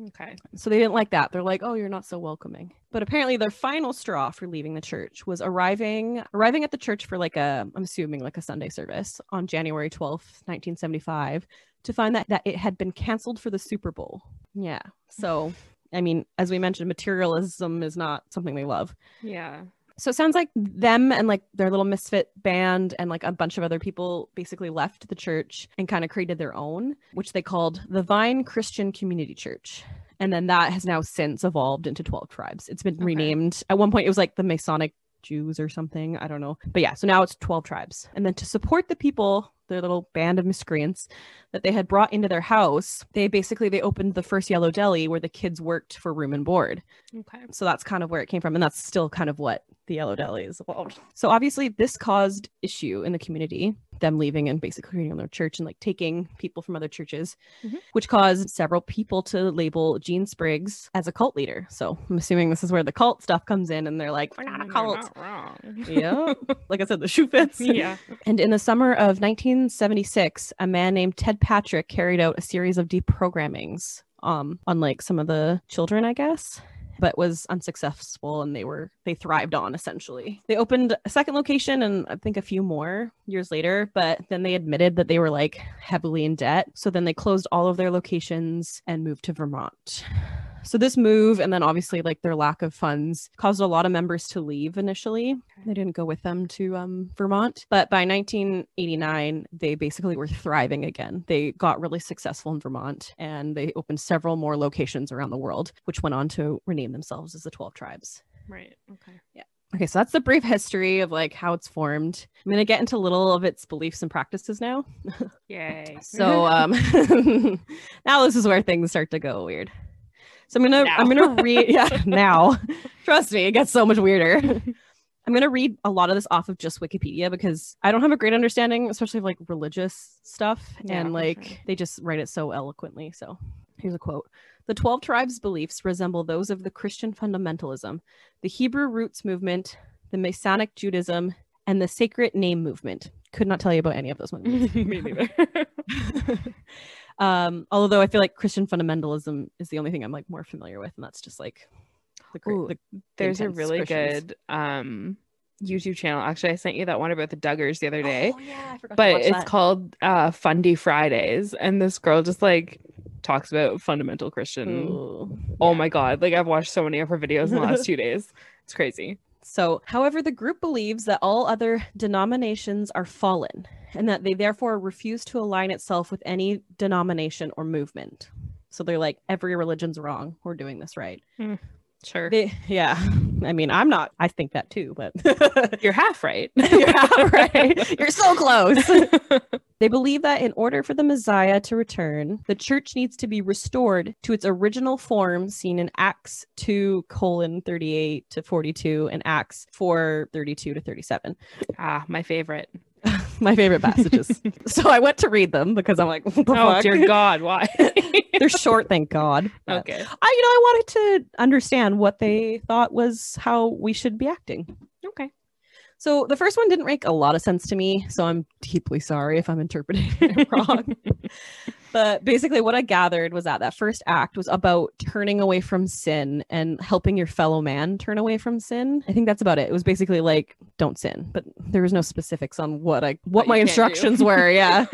Okay. So, they didn't like that. They're like, oh, you're not so welcoming. But apparently, their final straw for leaving the church was arriving arriving at the church for like a, I'm assuming like a Sunday service on January 12th, 1975, to find that, that it had been canceled for the Super Bowl. Yeah. So, I mean, as we mentioned, materialism is not something they love. Yeah. So it sounds like them and like their little misfit band and like a bunch of other people basically left the church and kind of created their own, which they called the Vine Christian Community Church. And then that has now since evolved into 12 tribes. It's been Okay. renamed. At one point, it was like the Messianic Jews or something. I don't know. But yeah, so now it's 12 tribes. And then to support the people their little band of miscreants that they had brought into their house. They basically they opened the first yellow deli where the kids worked for room and board. Okay. So that's kind of where it came from. And that's still kind of what the Yellow Deli is about. So obviously this caused issue in the community, them leaving and basically creating their church and like taking people from other churches, Mhm. which caused several people to label Gene Spriggs as a cult leader. So I'm assuming this is where the cult stuff comes in and they're like, we're not a cult. not wrong. yeah. Like I said, the shoe fits. yeah. And in the summer of 1976, a man named Ted Patrick carried out a series of deprogrammings um, on like some of the children, I guess, but was unsuccessful and they were they thrived on essentially. They opened a second location and I think a few more years later, but then they admitted that they were like heavily in debt. So then they closed all of their locations and moved to Vermont. So this move and then obviously like their lack of funds caused a lot of members to leave initially. They didn't go with them to um, Vermont, but by 1989 they basically were thriving again. They got really successful in Vermont and they opened several more locations around the world, which went on to rename themselves as the 12 tribes. Right. Okay. Yeah. Okay, so that's the brief history of like how it's formed. I'm going to get into a little of its beliefs and practices now. Yay. So um now this is where things start to go weird. So I'm gonna I'm gonna read yeah now. Trust me, it gets so much weirder. I'm gonna read a lot of this off of just Wikipedia because I don't have a great understanding, especially of like religious stuff. Yeah, and like sure. they just write it so eloquently. So here's a quote. The 12 tribes' beliefs resemble those of the Christian fundamentalism, the Hebrew roots movement, the Messianic Judaism, and the sacred name movement. Could not tell you about any of those movements. Me neither. um, although I feel like Christian fundamentalism is the only thing I'm like more familiar with, and that's just like the, cra- Ooh, the There's a really Christians. good um YouTube channel. Actually, I sent you that one about the Duggars the other day. Oh, yeah, I forgot to but it's that. called uh Fundy Fridays. And this girl just like talks about fundamental Christian. Ooh, Oh yeah. my god. Like I've watched so many of her videos in the last two days. It's crazy. So, however, the group believes that all other denominations are fallen and that they therefore refuse to align itself with any denomination or movement. So they're like, every religion's wrong. We're doing this right. Hmm. Sure. They, yeah. I mean, I'm not, I think that too, but You're half right. yeah, right. You're so close. They believe that in order for the Messiah to return, the church needs to be restored to its original form seen in Acts 2 colon 38 to 42 and Acts 4 32 to 37. ah, my favorite. My favorite passages. so I went to read them because I'm like, what the Oh fuck? dear God, why? They're short, thank God. But okay. I, you know, I wanted to understand what they thought was how we should be acting. Okay. So the first one didn't make a lot of sense to me, so I'm deeply sorry if I'm interpreting it wrong. But basically what I gathered was that that first act was about turning away from sin and helping your fellow man turn away from sin. I think that's about it. It was basically like don't sin, but there was no specifics on what I what you my instructions were, yeah.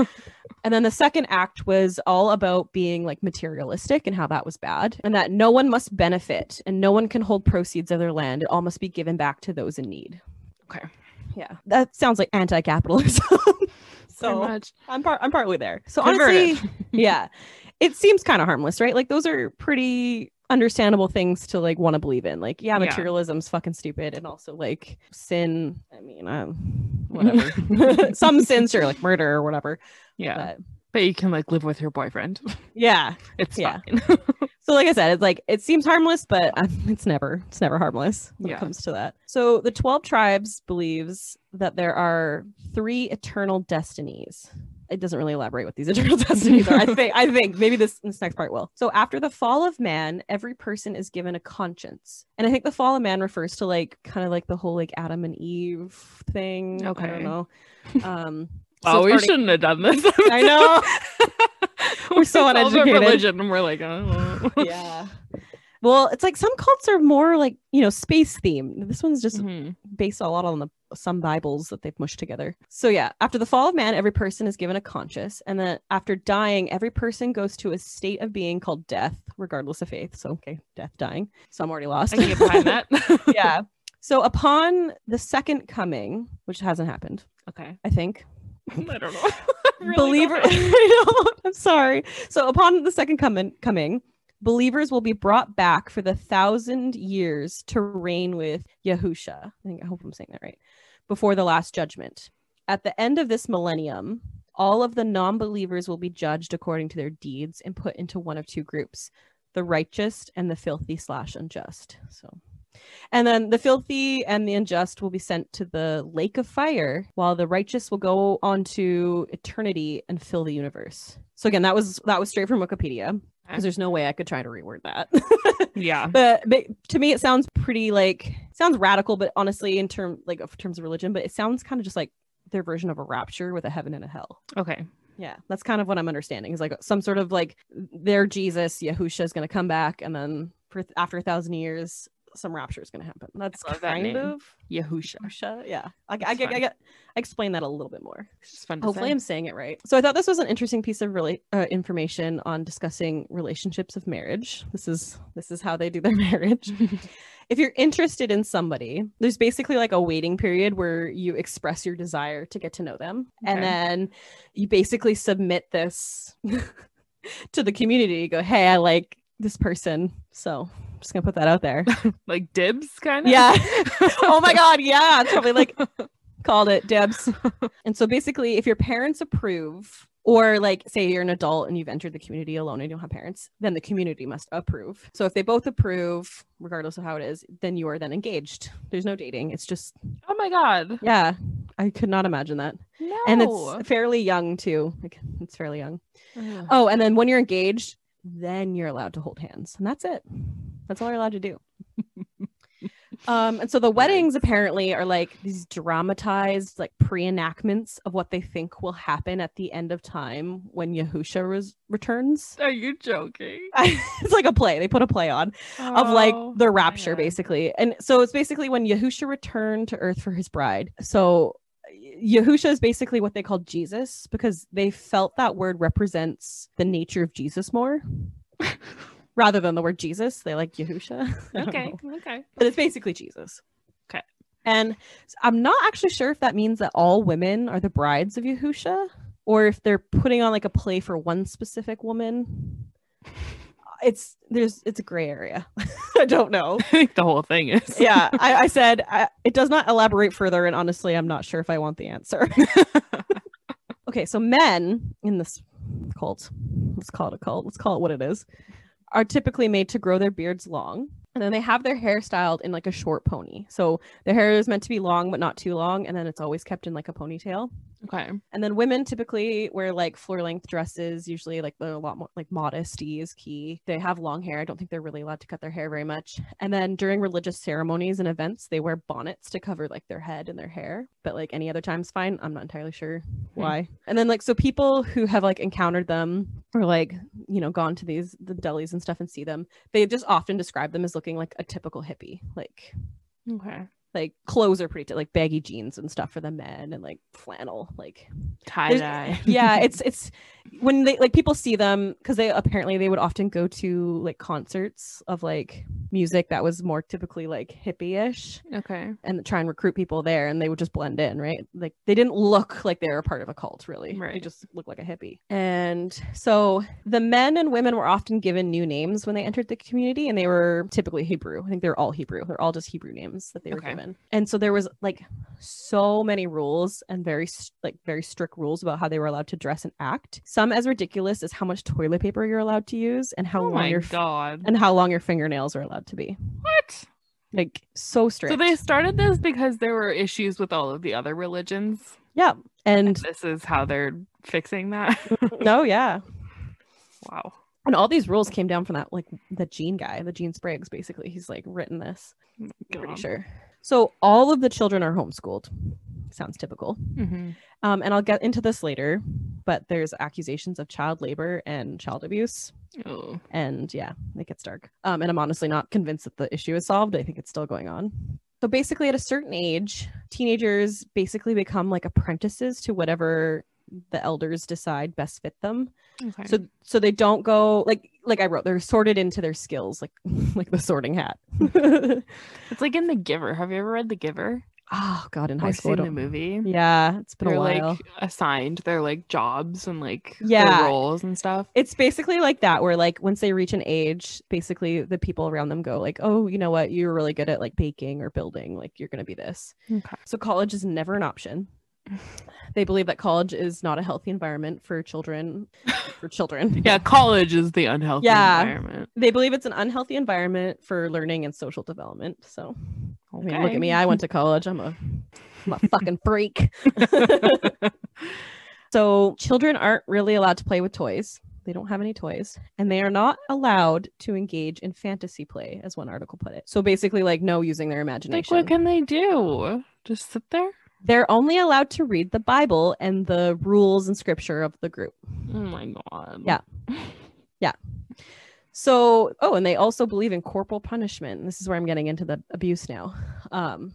And then the second act was all about being like materialistic and how that was bad, and that no one must benefit and no one can hold proceeds of their land. It all must be given back to those in need. Okay. Yeah, that sounds like anti-capitalism. So much. I'm part. I'm partly there. So Converted. honestly, yeah, it seems kind of harmless, right? Like those are pretty understandable things to like want to believe in. Like, yeah, Yeah. materialism's fucking stupid, and also like sin. I mean, um, whatever. Some sins, are like murder or whatever. Yeah. But But you can like live with your boyfriend. yeah. It's Yeah. fine. So, like I said, it's like it seems harmless, but um, it's never it's never harmless when Yeah. it comes to that. So, the twelve tribes believes that there are three eternal destinies. It doesn't really elaborate what these eternal destinies are. I think I think maybe this this next part will. So, after the fall of man, every person is given a conscience, and I think the fall of man refers to like kind of like the whole like Adam and Eve thing. Okay. I don't know. Um, oh, it's we already- shouldn't have done this. I know. We're so uneducated. religion, and we're like, oh. yeah. Well, it's like some cults are more like, you know, space themed. This one's just Mhm. based a lot on the some Bibles that they've mushed together. So yeah, after the fall of man, every person is given a conscious, and then after dying, every person goes to a state of being called death, regardless of faith. So okay, death, dying. So I'm already lost. I can get behind that. yeah. So upon the second coming, which hasn't happened, Okay. I think, I don't know. Really believer don't know. I know, I'm sorry. So upon the second coming coming, believers will be brought back for the thousand years to reign with Yahusha. I think I hope I'm saying that right. Before the last judgment. At the end of this millennium, all of the non-believers will be judged according to their deeds and put into one of two groups the righteous and the filthy slash unjust so and then the filthy and the unjust will be sent to the lake of fire while the righteous will go on to eternity and fill the universe so again that was that was straight from wikipedia because there's no way i could try to reword that Yeah. but, but to me it sounds pretty like sounds radical but honestly in term like of terms of religion but it sounds kind of just like their version of a rapture with a heaven and a hell Okay. yeah that's kind of what i'm understanding is like some sort of like their jesus yahusha is going to come back and then for after a thousand years some rapture is going to happen that's that kind name. of Yahusha. Yahusha. yeah I, I, I get I explain that a little bit more It's just fun to Hopefully, say. I'm saying it right. So I thought this was an interesting piece of really uh, information on discussing relationships of marriage. This is this is how they do their marriage. if you're interested in somebody, there's basically like a waiting period where you express your desire to get to know them, and then you basically submit this to the community. You go, "Hey, I like this person," so just gonna put that out there. like dibs, kind of. Yeah. oh my god, yeah. It's probably like called it dibs. and so basically, if your parents approve, or like say you're an adult and you've entered the community alone and you don't have parents, then the community must approve. So if they both approve, regardless of how it is, then you are then engaged. There's no dating. It's just Oh my god. yeah. I could not imagine that. No. And it's fairly young too. Like it's fairly young. Oh, and then when you're engaged, then you're allowed to hold hands. And that's it. That's all you're allowed to do. um, and so the weddings apparently are like these dramatized, like pre-enactments of what they think will happen at the end of time when Yahusha res- returns. Are you joking? it's like a play. They put a play on of like Oh, the rapture, man. basically. And so it's basically when Yahusha returned to earth for his bride. So Yahusha is basically what they call Jesus because they felt that word represents the nature of Jesus more rather than the word Jesus. They like Yahusha. Okay. Okay. But it's basically Jesus. Okay. And I'm not actually sure if that means that all women are the brides of Yahusha or if they're putting on like a play for one specific woman. It's there's it's a gray area. I don't know. I think the whole thing is. Yeah, I, I said I, it does not elaborate further, and honestly, I'm not sure if I want the answer. okay, so men in this cult, let's call it a cult, let's call it what it is, are typically made to grow their beards long. And then they have their hair styled in like a short pony. So their hair is meant to be long, but not too long. And then it's always kept in like a ponytail. Okay. And then women typically wear like floor length dresses, usually like they're a lot more like modesty is key. They have long hair. I don't think they're really allowed to cut their hair very much. And then during religious ceremonies and events, they wear bonnets to cover like their head and their hair. But like any other time's fine. I'm not entirely sure hmm. why. And then like so people who have like encountered them or like, you know, gone to these the delis and stuff and see them, they just often describe them as looking like a typical hippie. Like Okay. Like clothes are pretty t- like baggy jeans and stuff for the men and like flannel like Tie dye. yeah it's it's when they like people see them because they apparently they would often go to like concerts of like music that was more typically like hippie-ish Okay. and try and recruit people there and they would just blend in right like they didn't look like they were a part of a cult really right. they just looked like a hippie and so the men and women were often given new names when they entered the community and they were typically hebrew i think they're all hebrew they're all just hebrew names that they were Okay. given and so there was like so many rules and very like very strict rules about how they were allowed to dress and act some as ridiculous as how much toilet paper you're allowed to use and how oh long your god. and how long your fingernails are allowed to be. What? like so strict So they started this because there were issues with all of the other religions. yeah and This is how they're fixing that. no yeah. Wow. and all these rules came down from that like the gene guy the gene spriggs basically. He's like written this. I'm pretty sure. So all of the children are homeschooled. Sounds typical. Mhm. um, and i'll get into this later but there's accusations of child labor and child abuse Oh. and yeah it gets dark um, and i'm honestly not convinced that the issue is solved i think it's still going on so basically at a certain age teenagers basically become like apprentices to whatever the elders decide best fit them Okay. so so they don't go like like i wrote they're sorted into their skills like like the sorting hat it's like in The Giver. Have you ever read The Giver? Oh god in high I've school seen the movie. yeah it's been They're a while like assigned their like jobs and like their Yeah. roles and stuff. it's basically like that where like once they reach an age basically the people around them go like oh you know what you're really good at like baking or building like you're gonna be this Okay. so college is never an option They believe that college is not a healthy environment for children. For children. Yeah, college is the unhealthy Yeah. environment. They believe it's an unhealthy environment for learning and social development. So I mean, look at me. I went to college. I'm a, I'm a fucking freak. so children aren't really allowed to play with toys. They don't have any toys, and they are not allowed to engage in fantasy play, as one article put it. So basically, like no using their imagination Like, imagination. what can they do? Just sit there? They're only allowed to read the Bible and the rules and scripture of the group. Oh my god. Yeah. So, oh, and they also believe in corporal punishment. This is where I'm getting into the abuse now. Um,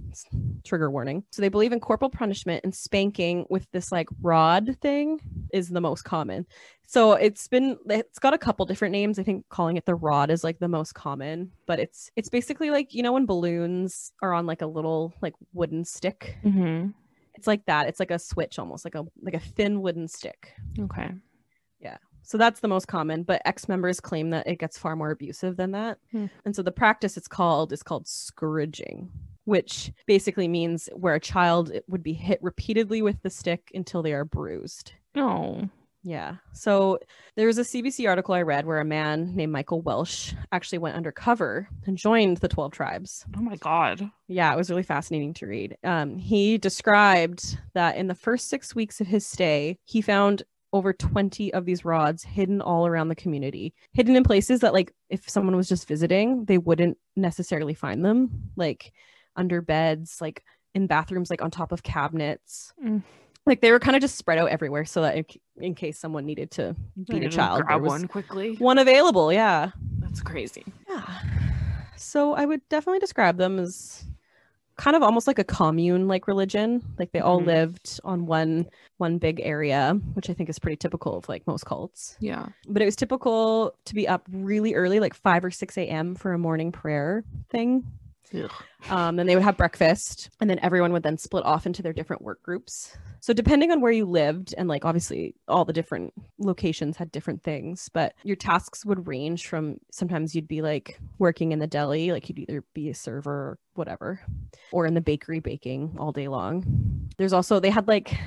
trigger warning. So they believe in corporal punishment and spanking with this like rod thing is the most common. So it's been it's got a couple different names. I think calling it the rod is like the most common, but it's it's basically like you know when balloons are on like a little like wooden stick. hmm It's like that. It's like a switch almost like a like a thin wooden stick. Okay. So that's the most common, but ex members claim that it gets far more abusive than that. Hmm. And so the practice it's called is called scourging, which basically means where a child would be hit repeatedly with the stick until they are bruised. Oh. Yeah. So there was a CBC article I read where a man named Michael Welsh actually went undercover and joined the 12 tribes. Oh my god. Yeah, it was really fascinating to read. Um, he described that in the first six weeks of his stay, he found over 20 of these rods hidden all around the community, hidden in places that, like, if someone was just visiting, they wouldn't necessarily find them, like under beds, like in bathrooms, like on top of cabinets. Mm. Like they were kind of just spread out everywhere so that in, in case someone needed to beat a child, Grab was one quickly. one available. Yeah. That's crazy. Yeah. So I would definitely describe them as kind of almost like a commune like religion. Like they all Mhm. lived on one one big area, which I think is pretty typical of like most cults. Yeah. But it was typical to be up really early, like 5 or 6 a.m. for a morning prayer thing. Um, then they would have breakfast, and then everyone would then split off into their different work groups. So depending on where you lived, and like obviously all the different locations had different things, but your tasks would range from sometimes you'd be like working in the deli, like you'd either be a server or whatever, or in the bakery baking all day long. There's also they had like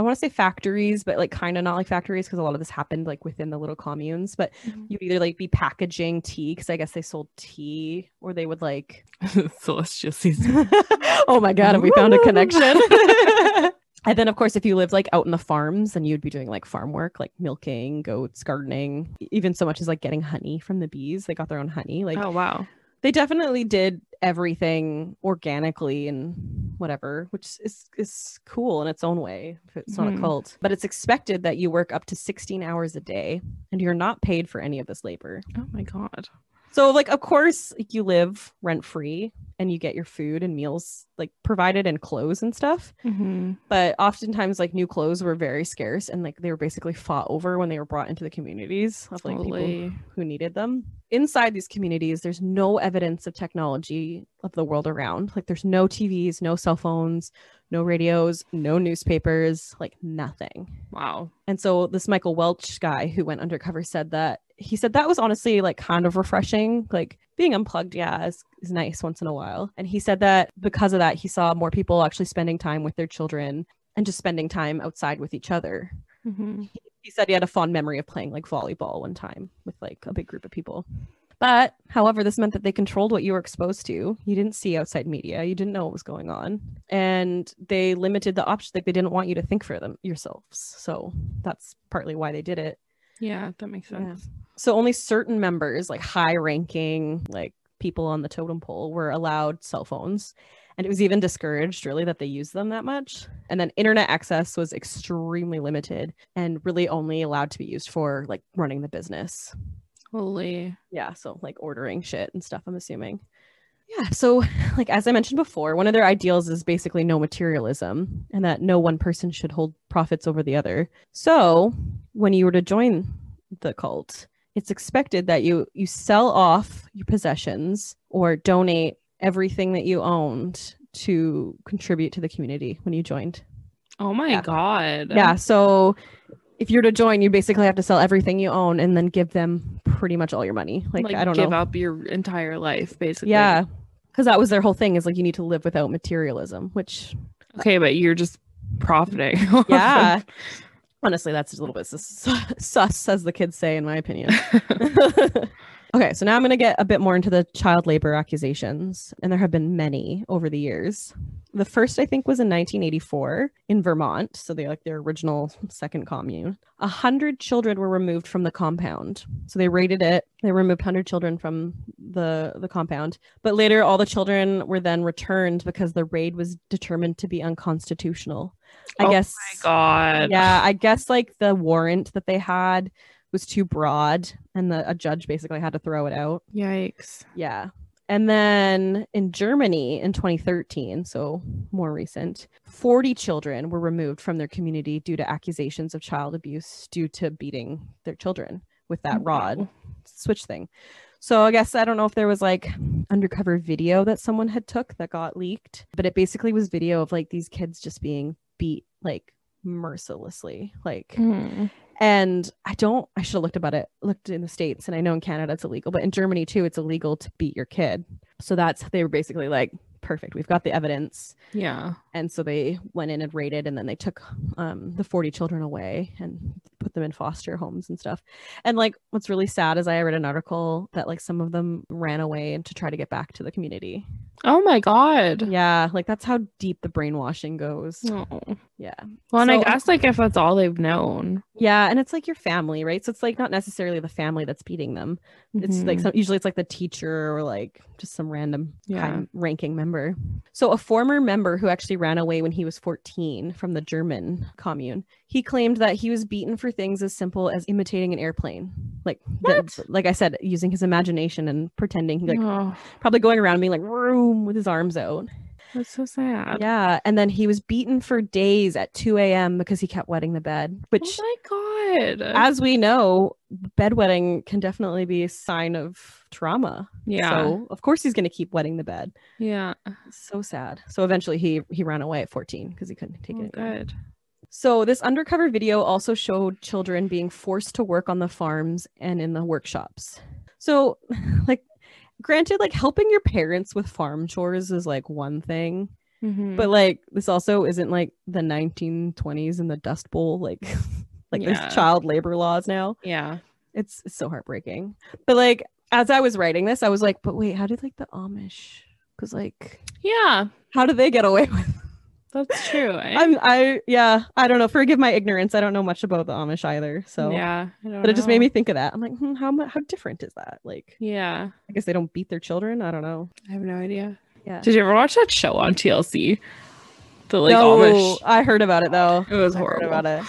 I want to say factories, but like kind of not like factories because a lot of this happened like within the little communes. But Mhm. you'd either like be packaging tea because I guess they sold tea, or they would like Celestial season. oh my god, have we found a connection? and then of course if you lived like out in the farms, then you'd be doing like farm work, like milking, goats, gardening, even so much as like getting honey from the bees. They got their own honey. Like oh wow. They definitely did everything organically and whatever, which is is cool in its own way. If it's not a Mhm. cult, but it's expected that you work up to 16 hours a day and you're not paid for any of this labor. Oh my god. So like of course like, you live rent free and you get your food and meals like provided and clothes and stuff. Mhm. But oftentimes like new clothes were very scarce and like they were basically fought over when they were brought into the communities of like people who needed them. Inside these communities, there's no evidence of technology of the world around. Like there's no TVs, no cell phones, no radios, no newspapers, like nothing. Wow. And so this Michael Welch guy who went undercover said that he said that was honestly like kind of refreshing. Like being unplugged, yeah, is, is nice once in a while. And he said that because of that, he saw more people actually spending time with their children and just spending time outside with each other. Mhm. He said he had a fond memory of playing like volleyball one time with like a big group of people. But however, this meant that they controlled what you were exposed to. You didn't see outside media. You didn't know what was going on. And they limited the option like they didn't want you to think for them yourselves. So that's partly why they did it. Yeah, that makes Yeah. So only certain members, like high ranking, like people on the totem pole, were allowed cell phones. And it was even discouraged, really, that they used them that much. And then internet access was extremely limited and really only allowed to be used for like running the business. Holy. Yeah. So like ordering shit and stuff, I'm assuming. Yeah. So, like, as I mentioned before, one of their ideals is basically no materialism and that no one person should hold profits over the other. So, when you were to join the cult, it's expected that you you sell off your possessions or donate everything that you owned to contribute to the community when you joined. Oh my Yeah. god. Yeah. So if you're to join, you basically have to sell everything you own and then give them pretty much all your money. Like, Like, I don't give know. up your entire life, basically. Yeah. Because that was their whole thing is like you need to live without materialism, which Okay, but you're just profiting. Yeah. Honestly, that's a little bit sus, sus, as the kids say, in my opinion. okay, so now I'm going to get a bit more into the child labor accusations, and there have been many over the years. The first, I think, was in 1984 in Vermont, so they like their original second commune. A hundred children were removed from the compound, so they raided it. They removed hundred children from the the compound, but later all the children were then returned because the raid was determined to be unconstitutional. I Oh guess. my God. Yeah, I guess like the warrant that they had was too broad, and the a judge basically had to throw it out. Yikes. Yeah. And then in Germany in 2013, so more recent, 40 children were removed from their community due to accusations of child abuse due to beating their children with that rod switch thing. So I guess I don't know if there was like undercover video that someone had took that got leaked, but it basically was video of like these kids just being beat like mercilessly. Like Hmm. And I don't, I should have looked about it, looked in the States, and I know in Canada it's illegal, but in Germany too, it's illegal to beat your kid. So that's, they were basically like, perfect, we've got the evidence. Yeah. And so they went in and raided, and then they took um, the 40 children away and put them in foster homes and stuff. And like, what's really sad is I read an article that like some of them ran away and to try to get back to the community. Oh my God. Yeah, like that's how deep the brainwashing goes. Oh. Yeah. Well, and So- I guess like if that's all they've known, Yeah, and it's like your family, right? So it's like not necessarily the family that's beating them. It's like Mhm. some, usually it's like the teacher or like just some random Yeah. ranking member. So a former member who actually ran away when he was 14 from the German commune, he claimed that he was beaten for things as simple as imitating an airplane. Like the- like I said, using his imagination and pretending like oh, probably going around being like room with his arms out. that's so sad. Yeah, and then he was beaten for days at 2 a.m. because he kept wetting the bed, which oh my God. As we know, bedwetting can definitely be a sign of trauma. yeah. So of course he's going to keep wetting the bed. yeah. So sad. So eventually he he ran away at 14 because he couldn't take Oh, it. anymore. good. So this undercover video also showed children being forced to work on the farms and in the workshops. So like granted like helping your parents with farm chores is like one thing, Mhm. but like this also isn't like the 1920s in the dust bowl like like Yeah. there's child labor laws now. yeah. It's, it's so heartbreaking. But like as I was writing this, I was like, but wait, how did like the Amish? Because like, Yeah. how do they get away with? That's true. eh? I'm I yeah, I don't know. Forgive my ignorance. I don't know much about the Amish either. So yeah. But it just made me think of that. I'm like, hmm, how how different is that? Like, Yeah. I guess they don't beat their children. I don't know. I have no idea. Yeah. Did you ever watch that show on TLC? The like no, Amish. I heard about it though. It was horrible. about it.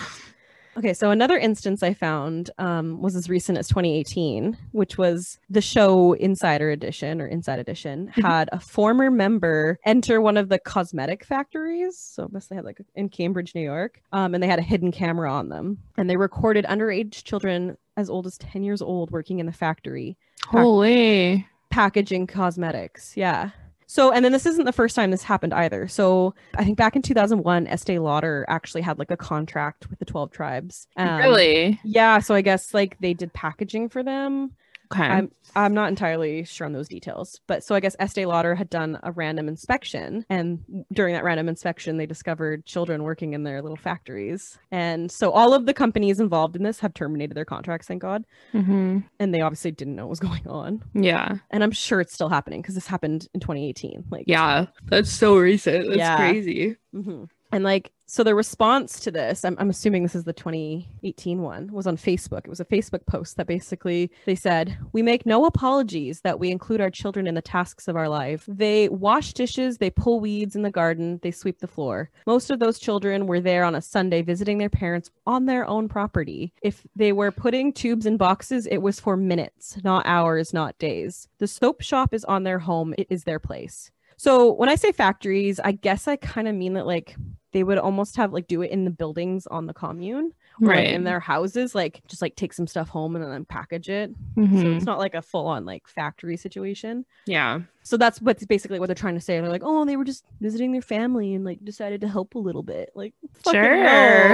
Okay, so another instance I found um, was as recent as 2018, which was the show Insider Edition or Inside Edition Mhm. had a former member enter one of the cosmetic factories. So I guess they had like in Cambridge, New York, um, and they had a hidden camera on them, and they recorded underage children as old as 10 years old working in the factory Holy. packaging cosmetics. Yeah. So, and then this isn't the first time this happened either. So, I think back in 2001, Estee Lauder actually had like a contract with the 12 tribes. Um, really? Yeah. So, I guess like they did packaging for them. Okay. I'm I'm not entirely sure on those details, but so I guess Estee Lauder had done a random inspection, and during that random inspection, they discovered children working in their little factories, and so all of the companies involved in this have terminated their contracts, thank God, hmm and they obviously didn't know what was going on, Yeah. and I'm sure it's still happening because this happened in 2018, like Yeah. That's so recent. That's Yeah. crazy. Mhm. And like, so the response to this, I'm, I'm assuming this is the 2018 one, was on Facebook. It was a Facebook post that basically they said, We make no apologies that we include our children in the tasks of our life. They wash dishes, they pull weeds in the garden, they sweep the floor. Most of those children were there on a Sunday visiting their parents on their own property. If they were putting tubes in boxes, it was for minutes, not hours, not days. The soap shop is on their home, it is their place. So when I say factories, I guess I kind of mean that like they would almost have like do it in the buildings on the commune or like, Right. in their houses, like just like take some stuff home and then package it. So Mhm. it's not like a full on like factory situation. Yeah. So that's what's basically what they're trying to say. They're like, oh, they were just visiting their family and like decided to help a little bit. Like, fucking no.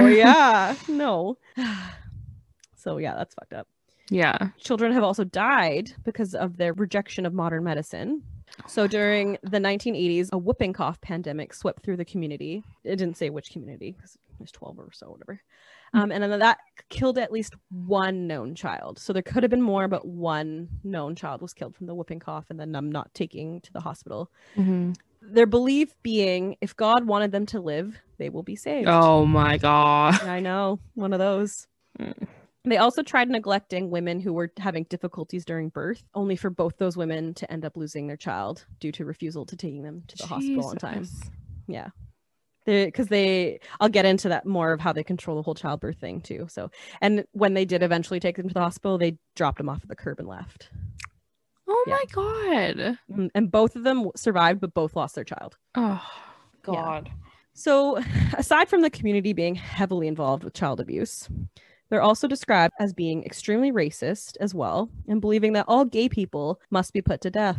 Sure. yeah, no. so yeah, that's fucked up. Yeah. Children have also died because of their rejection of modern medicine. So during the 1980s, a whooping cough pandemic swept through the community. It didn't say which community because there's 12 or so, whatever. Hmm. Um, and then that killed at least one known child. So there could have been more, but one known child was killed from the whooping cough and then I'm not taking to the hospital. Mhm. Their belief being if God wanted them to live, they will be saved. Oh my god. I know, one of those. Mm. They also tried neglecting women who were having difficulties during birth, only for both those women to end up losing their child due to refusal to taking them to the hospital on time. Yeah. Because they, I'll get into that more of how they control the whole childbirth thing too. So, and when they did eventually take them to the hospital, they dropped them off at the curb and left. Oh Yeah. my god. Mm, And both of them survived, but both lost their child. Oh Yeah. god. So, aside from the community being heavily involved with child abuse, they're also described as being extremely racist as well and believing that all gay people must be put to death.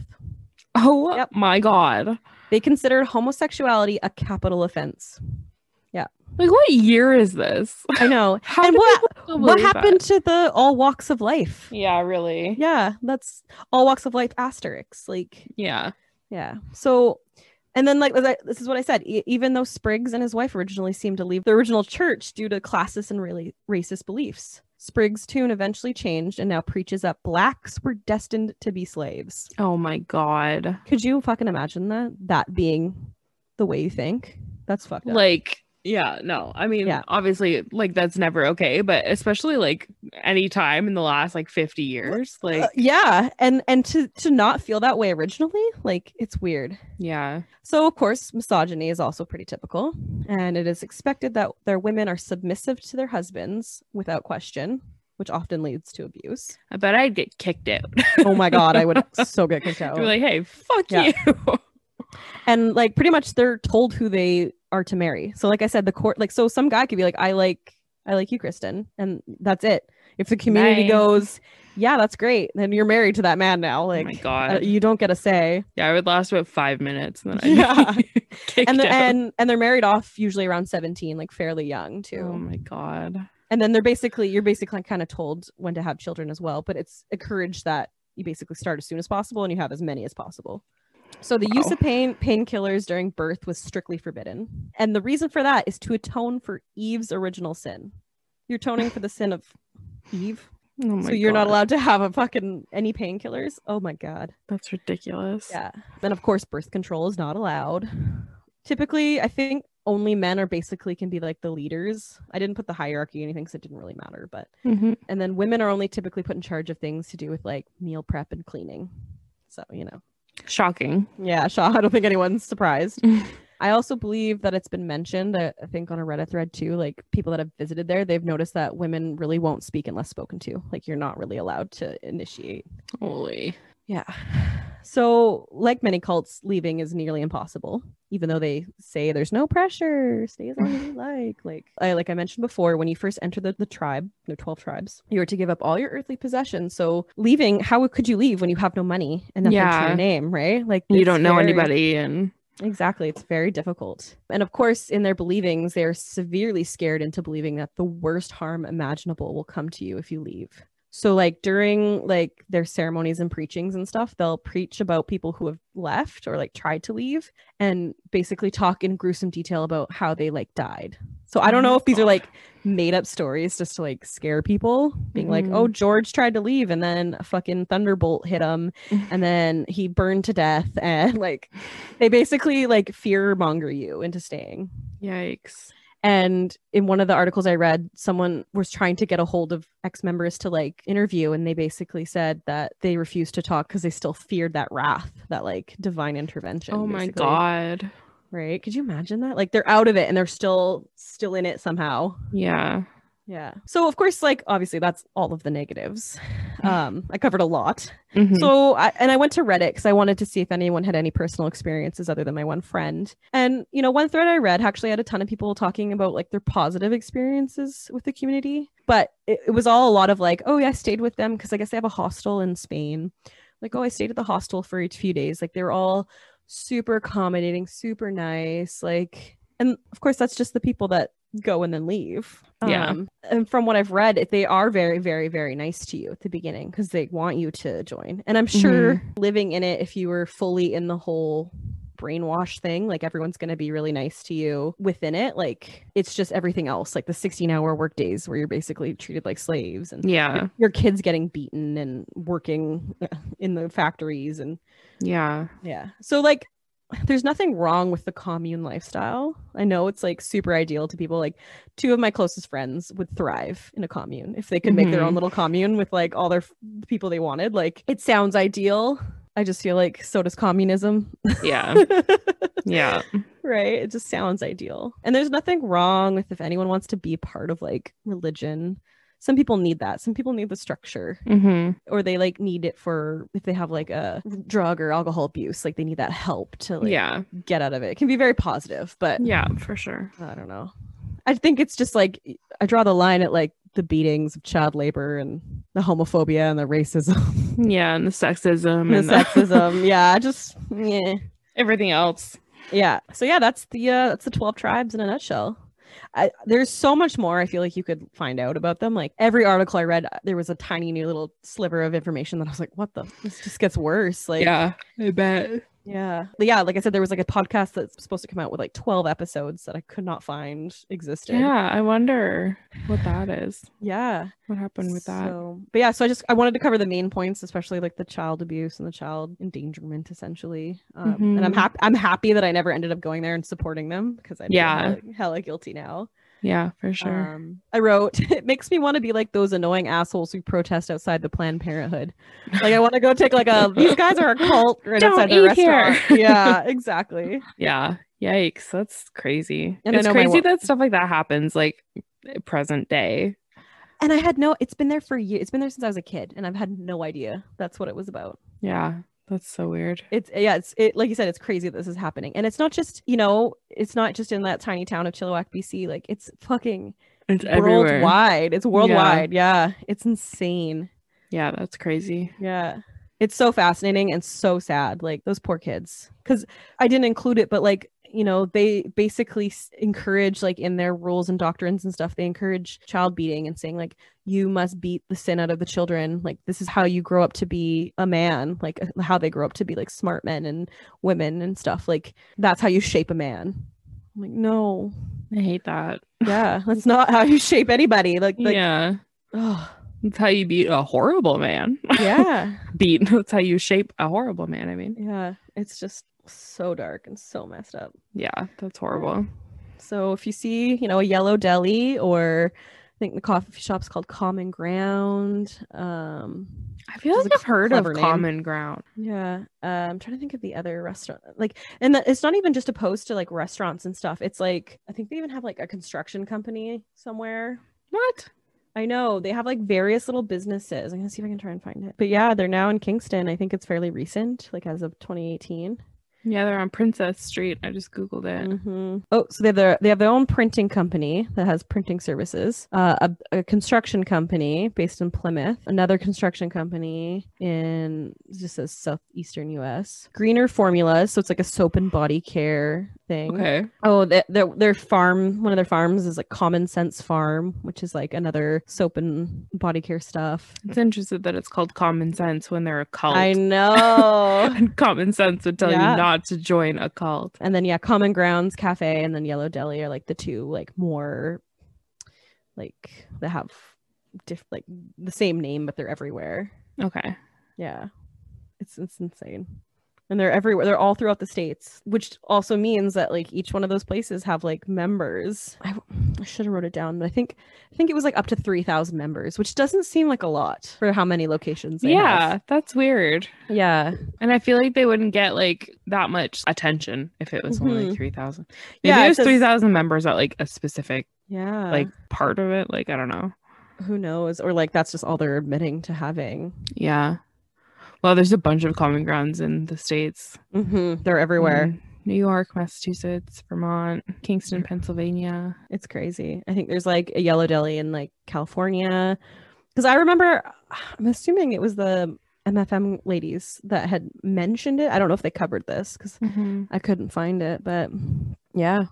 Oh Yep. my god. They considered homosexuality a capital offense. Yeah. Like what year is this? I know. How and what what happened that? to the all walks of life? Yeah, really. Yeah, that's all walks of life asterisks. Like, Yeah. yeah. So, and then like this is what I said. E- even though Spriggs and his wife originally seemed to leave the original church due to classist and really racist beliefs, Spriggs' tune eventually changed and now preaches that blacks were destined to be slaves. Oh my god. Could you fucking imagine that? That being the way you think? That's fucked up. Like yeah, no. I mean, Yeah. obviously like that's never okay, but especially like any time in the last like 50 years, like Uh, yeah, and and to to not feel that way originally, like it's weird. yeah. So, of course, misogyny is also pretty typical, and it is expected that their women are submissive to their husbands without question, which often leads to abuse. I bet I'd get kicked out. Oh my god, I would so get kicked out. You're like, "Hey, fuck Yeah. you." and like pretty much they're told who they are to marry. So, like I said, the court, like, so some guy could be like, "I like, I like you, Kristin," and that's it. If the community Nice. goes, "Yeah, that's great," then you're married to that man now. oh Like, my uh, god. you don't get a say. yeah, I would last about 5 minutes and then Yeah. and the, and and they're married off usually around 17 like fairly young too Oh my god. and then they're basically you're basically kind of told when to have children as well but it's encouraged that you basically start as soon as possible and you have as many as possible so the use of pain painkillers during birth was strictly forbidden and the reason for that is to atone for eve's original sin you're atoning for the sin of eve Oh my so you're not allowed to have a fucking any painkillers oh my god That's ridiculous. yeah. And of course birth control is not allowed. Typically, I think only men are basically can be like the leaders. I didn't put the hierarchy or anything because it didn't really matter. But Mhm. and then women are only typically put in charge of things to do with like meal prep and cleaning. So you know, Shocking. yeah, Shaw. I don't think anyone's surprised. I also believe that it's been mentioned. I think on a Reddit thread too. Like people that have visited there, they've noticed that women really won't speak unless spoken to. Like you're not really allowed to initiate Holy. Yeah. So, like many cults, leaving is nearly impossible, even though they say there's no pressure, stay as long as you like. Like I like I mentioned before, when you first enter the, the tribe, there are 12 tribes, you are to give up all your earthly possessions. So leaving, how could you leave when you have no money and nothing to your name, right? Like You don't know very- anybody and Exactly. It's very difficult. And of course, in their believings, they're severely scared into believing that the worst harm imaginable will come to you if you leave. So like during like their ceremonies and preachings and stuff, they'll preach about people who have left or like tried to leave and basically talk in gruesome detail about how they like died. So I don't know if these are like made up stories just to like scare people, being like, "Oh, mm-hmm. George tried to leave and then a fucking thunderbolt hit him and then he burned to death and like they basically like fear monger you into staying yikes. And in one of the articles i read someone was trying to get a hold of ex members to like interview and they basically said that they refused to talk because they still feared that wrath that like divine intervention Oh my basically. god. right could you imagine that like they're out of it and they're still still in it somehow Yeah. Yeah so of course like obviously that's all of the negatives um i covered a lot Mhm. so I and I went to Reddit because I wanted to see if anyone had any personal experiences other than my one friend. And you know, one thread I read actually had a ton of people talking about like their positive experiences with the community, but it, it was all a lot of like, oh yeah, I stayed with them because I guess they have a hostel in Spain. Like, oh, I stayed at the hostel for a few days. Like they were all super accommodating, super nice. Like, and of course that's just the people that go and then leave. Yeah. Um, and from what I've read, they are very, very, very nice to you at the beginning because they want you to join. And I'm sure living in it, if you were fully in the whole brainwash thing, like everyone's going to be really nice to you within it. Like it's just everything else, like the 16 hour work days where you're basically treated like slaves and Yeah. your, your kids getting beaten and working in the factories and Yeah. yeah. So like there's nothing wrong with the commune lifestyle. I know it's like super ideal to people like two of my closest friends would thrive in a commune if they could make their own Mhm. little commune with like all their f- people they wanted. Like it sounds ideal. I just feel like so does communism. Yeah. Yeah. right? It just sounds ideal. And there's nothing wrong with if anyone wants to be part of like religion. Some people need that. Some people need the structure hmm or they like need it for if they have like a drug or alcohol abuse, like they need that help to like Yeah. get out of it. It can be very positive, but Yeah, for sure. I don't know. I think it's just like I draw the line at like the beatings of child labor and the homophobia and the racism Yeah. And the sexism and and the sexism. yeah, just yeah. everything else. Yeah. So yeah, that's the uh that's the 12 tribes in a nutshell. I, there's so much more I feel like you could find out about them. Like every article I read, there was a tiny new little sliver of information that I was like, "What the? This just gets worse." Like, yeah. I bet. Yeah, yeah. Like I said, there was like a podcast that's supposed to come out with like 12 episodes that I could not find existed. Yeah. I wonder what that is. yeah. What happened with that? So, but yeah, so I just I wanted to cover the main points, especially like the child abuse and the child endangerment, essentially. Um, And I'm Mhm. happy. I'm happy that I never ended up going there and supporting them because I'm Yeah. hella, hella guilty now. Yeah, for sure. Um, I wrote, it makes me want to be like those annoying assholes who protest outside the Planned Parenthood. Like I want to go take like a these guys are a cult right Don't outside the eat here. restaurant. yeah, exactly. yeah. Yikes. That's crazy. And it's my crazy that stuff like that happens like present day. And I had no. It's been there for years. It's been there since I was a kid, and I've had no idea that's what it was about. Yeah. That's so weird. It's yeah, it's it like you said, it's crazy that this is happening, and it's not just you know, it's not just in that tiny town of Chilliwack, BC. Like it's fucking It's everywhere. worldwide. It's worldwide. Yeah, it's insane. Yeah, that's crazy. Yeah. It's so fascinating and so sad. Like those poor kids. Cuz I didn't include it but like, you know, they basically encourage like in their rules and doctrines and stuff, they encourage child beating and saying like you must beat the sin out of the children. Like this is how you grow up to be a man, like how they grow up to be like smart men and women and stuff. Like that's how you shape a man. I'm like, no. I hate that. Yeah, that's not how you shape anybody. Like, like yeah. oh, That's how you beat a horrible man. yeah. beat. That's how you shape a horrible man. I mean, Yeah, it's just so dark and so messed up. yeah, that's horrible. So if you see, you know, a yellow deli or I think the coffee shop's called Common Ground. Um I feel like I've heard of name. Common Ground. yeah, uh, I'm trying to think of the other restaurant. Like and the, it's not even just opposed to like restaurants and stuff. It's like I think they even have like a construction company somewhere. What? I know they have like various little businesses. I'm gonna see if I can try and find it. But yeah, they're now in Kingston. I think it's fairly recent, like as of 2018. Yeah, they're on Princess Street. I just googled it. Mhm. Oh, so they have their they have their own printing company that has printing services. Uh, a, a construction company based in Plymouth. Another construction company in just says southeastern U.S. Greener Formulas, so it's like a soap and body care thing. Okay. Oh, their their their farm. One of their farms is like Common Sense Farm, which is like another soap and body care stuff. It's interesting that it's called Common Sense when they're a cult. I know. and Common Sense would tell Yeah. you not to join a cult. and then yeah common grounds cafe and then yellow deli are like the two like more like they have diff like the same name but they're everywhere Okay. yeah it's it's insane and they're everywhere they're all throughout the states which also means that like each one of those places have like members i, I should have wrote it down but i think i think it was like up to 3000 members which doesn't seem like a lot for how many locations yeah, have. that's weird. yeah And I feel like they wouldn't get like that much attention if it was only Mhm. like 3,000. Maybe Yeah, it there's says- 3,000 members at like a specific yeah like part of it. Like, I don't know. who knows or like that's just all they're admitting to having Yeah. Well, there's a bunch of common grounds in the States. Mm-hmm. They're everywhere. Mm, New York, Massachusetts, Vermont, Kingston, Pennsylvania. It's crazy. I think there's like a yellow deli in like California. Because I remember, I'm assuming it was the MFM ladies that had mentioned it. I don't know if they covered this because I couldn't find it, but Yeah.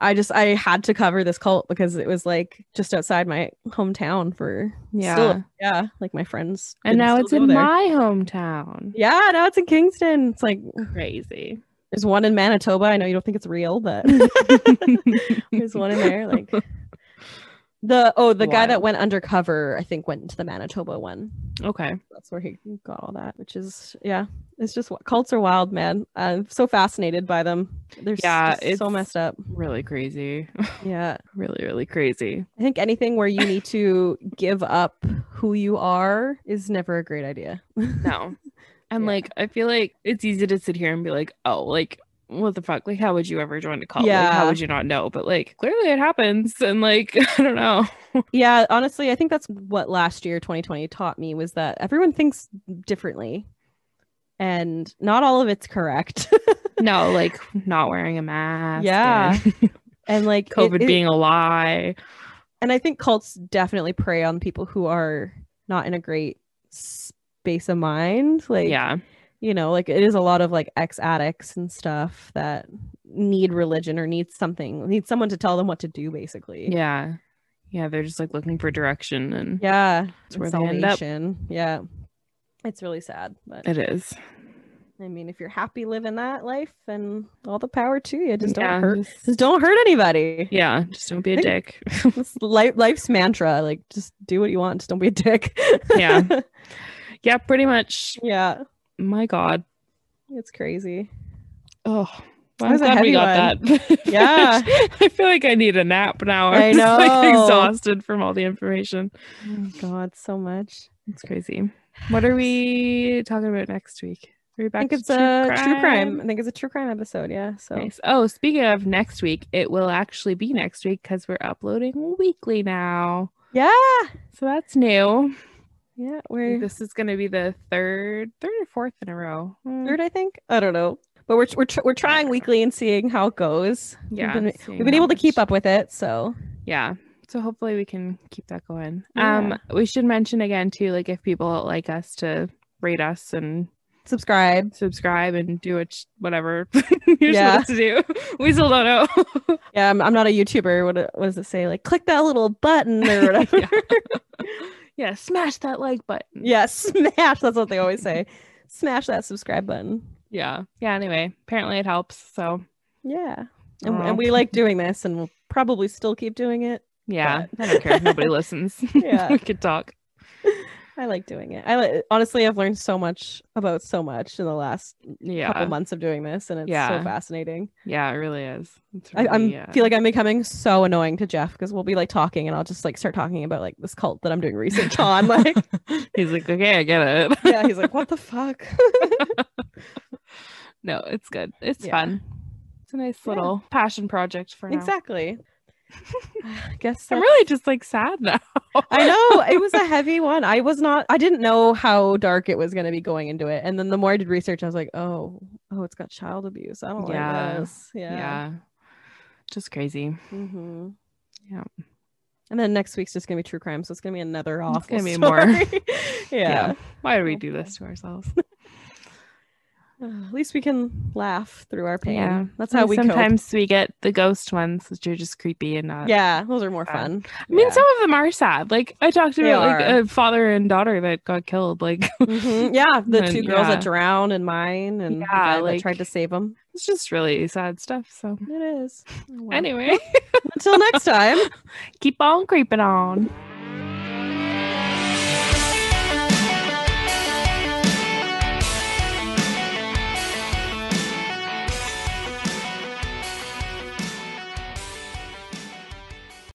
I just I had to cover this cult because it was like just outside my hometown for Yeah. still, yeah, like my friends. and now it's in there. my hometown. Yeah, now it's in Kingston. It's like Crazy. there's one in Manitoba. I know you don't think it's real, but there's one in there. Like the oh, the guy that went undercover, I think, went into the Manitoba one. okay. That's where he got all that, which is yeah, it's just cults are wild, man. I'm so fascinated by them. They're Yeah, yeah, so messed up. Really crazy. Yeah, really, really crazy. I think anything where you need to give up who you are is never a great idea. No. And Yeah. like I feel like it's easy to sit here and be like, oh, like what the fuck? Like how would you ever join a cult? Like, how would you not know? But like clearly it happens. And like I don't know. yeah, honestly, I think that's what last year 2020 taught me was that everyone thinks differently. And not all of it's correct. no, like not wearing a mask. Yeah. and and like COVID it- being a lie. and I think cults definitely prey on people who are not in a great space of mind. Like yeah. You know, like it is a lot of like ex addicts and stuff that need religion or need something, need someone to tell them what to do, basically. Yeah. Yeah. They're just like looking for direction and Yeah. And where they end up. salvation. Yeah. It's really sad. But it is. I mean, if you're happy living that life, then all the power to you. Just don't yeah, hurt. Just, Just don't hurt anybody. yeah. Just don't be a dick. Life, life's mantra. Like, just do what you want. Just don't be a dick. Yeah. yeah, pretty much. yeah. My God. It's crazy. Oh, I'm glad we got one. that. Yeah. I feel like I need a nap now. I I'm just, like know. exhausted from all the information. Oh God, so much. It's crazy. What are we talking about next week? Are we I back think to it's a true crime. I think it's a true crime episode. Yeah. So Nice. Oh, speaking of next week, it will actually be next week because we're uploading weekly now. yeah, So that's new. Yeah. We're This is going to be the third, third or fourth in a row. Mm, third, I think. I don't know, but we're we're tr- we're trying weekly and seeing how it goes. Yeah, we've been, we've been able to keep up with it. So Yeah. So hopefully we can keep that going. Yeah. Um, we should mention again too, like if people like us to rate us and subscribe. subscribe and do it, whatever you're Yeah. supposed to do. We still don't know. Yeah, I'm, I'm not a YouTuber. What what does it say? Like click that little button or whatever. Yeah. smash that like button. yeah, smash. That's what they always say. Smash that subscribe button. Yeah. Yeah. Anyway, apparently it helps. So Yeah, and, and we like doing this, and we'll probably still keep doing it. yeah, I don't care if nobody listens. Yeah. we could talk. I like doing it. I li- honestly, I've learned so much about so much in the last Yeah. couple months of doing this, and it's Yeah. so fascinating. Yeah, it really is. It's I I'm, really, uh, feel like I'm becoming so annoying to Jeff because we'll be like talking, and I'll just like start talking about like this cult that I'm doing research on. Like, he's like, okay, I get it. yeah, he's like, what the fuck? no, it's good. It's Yeah. fun. It's a nice Yeah. little passion project for now. exactly. I guess I'm really just like sad now. I know it was a heavy one. I was not. I didn't know how dark it was going to be going into it, and then the more I did research, I was like, oh, oh, it's got child abuse. I don't Yeah. like this. yeah. Yeah. Just crazy. Mm-hmm. Yeah. And then next week's just gonna be true crime, so it's gonna be another awful. It's gonna be more- story. yeah. Why do we Oh, do this to ourselves? At least we can laugh through our pain. Yeah. That's how we cope. sometimes we get the ghost ones, which are just creepy and not. Yeah, those are more Fun. fun. I mean, Yeah. some of them are sad. Like I talked about, like a father and daughter that got killed. Like Mhm. Yeah, the And, two girls yeah. that drowned and mine, and Yeah, like- tried to save them. it's just really sad stuff. So It is. Oh, well. anyway, until next time. keep on creeping on.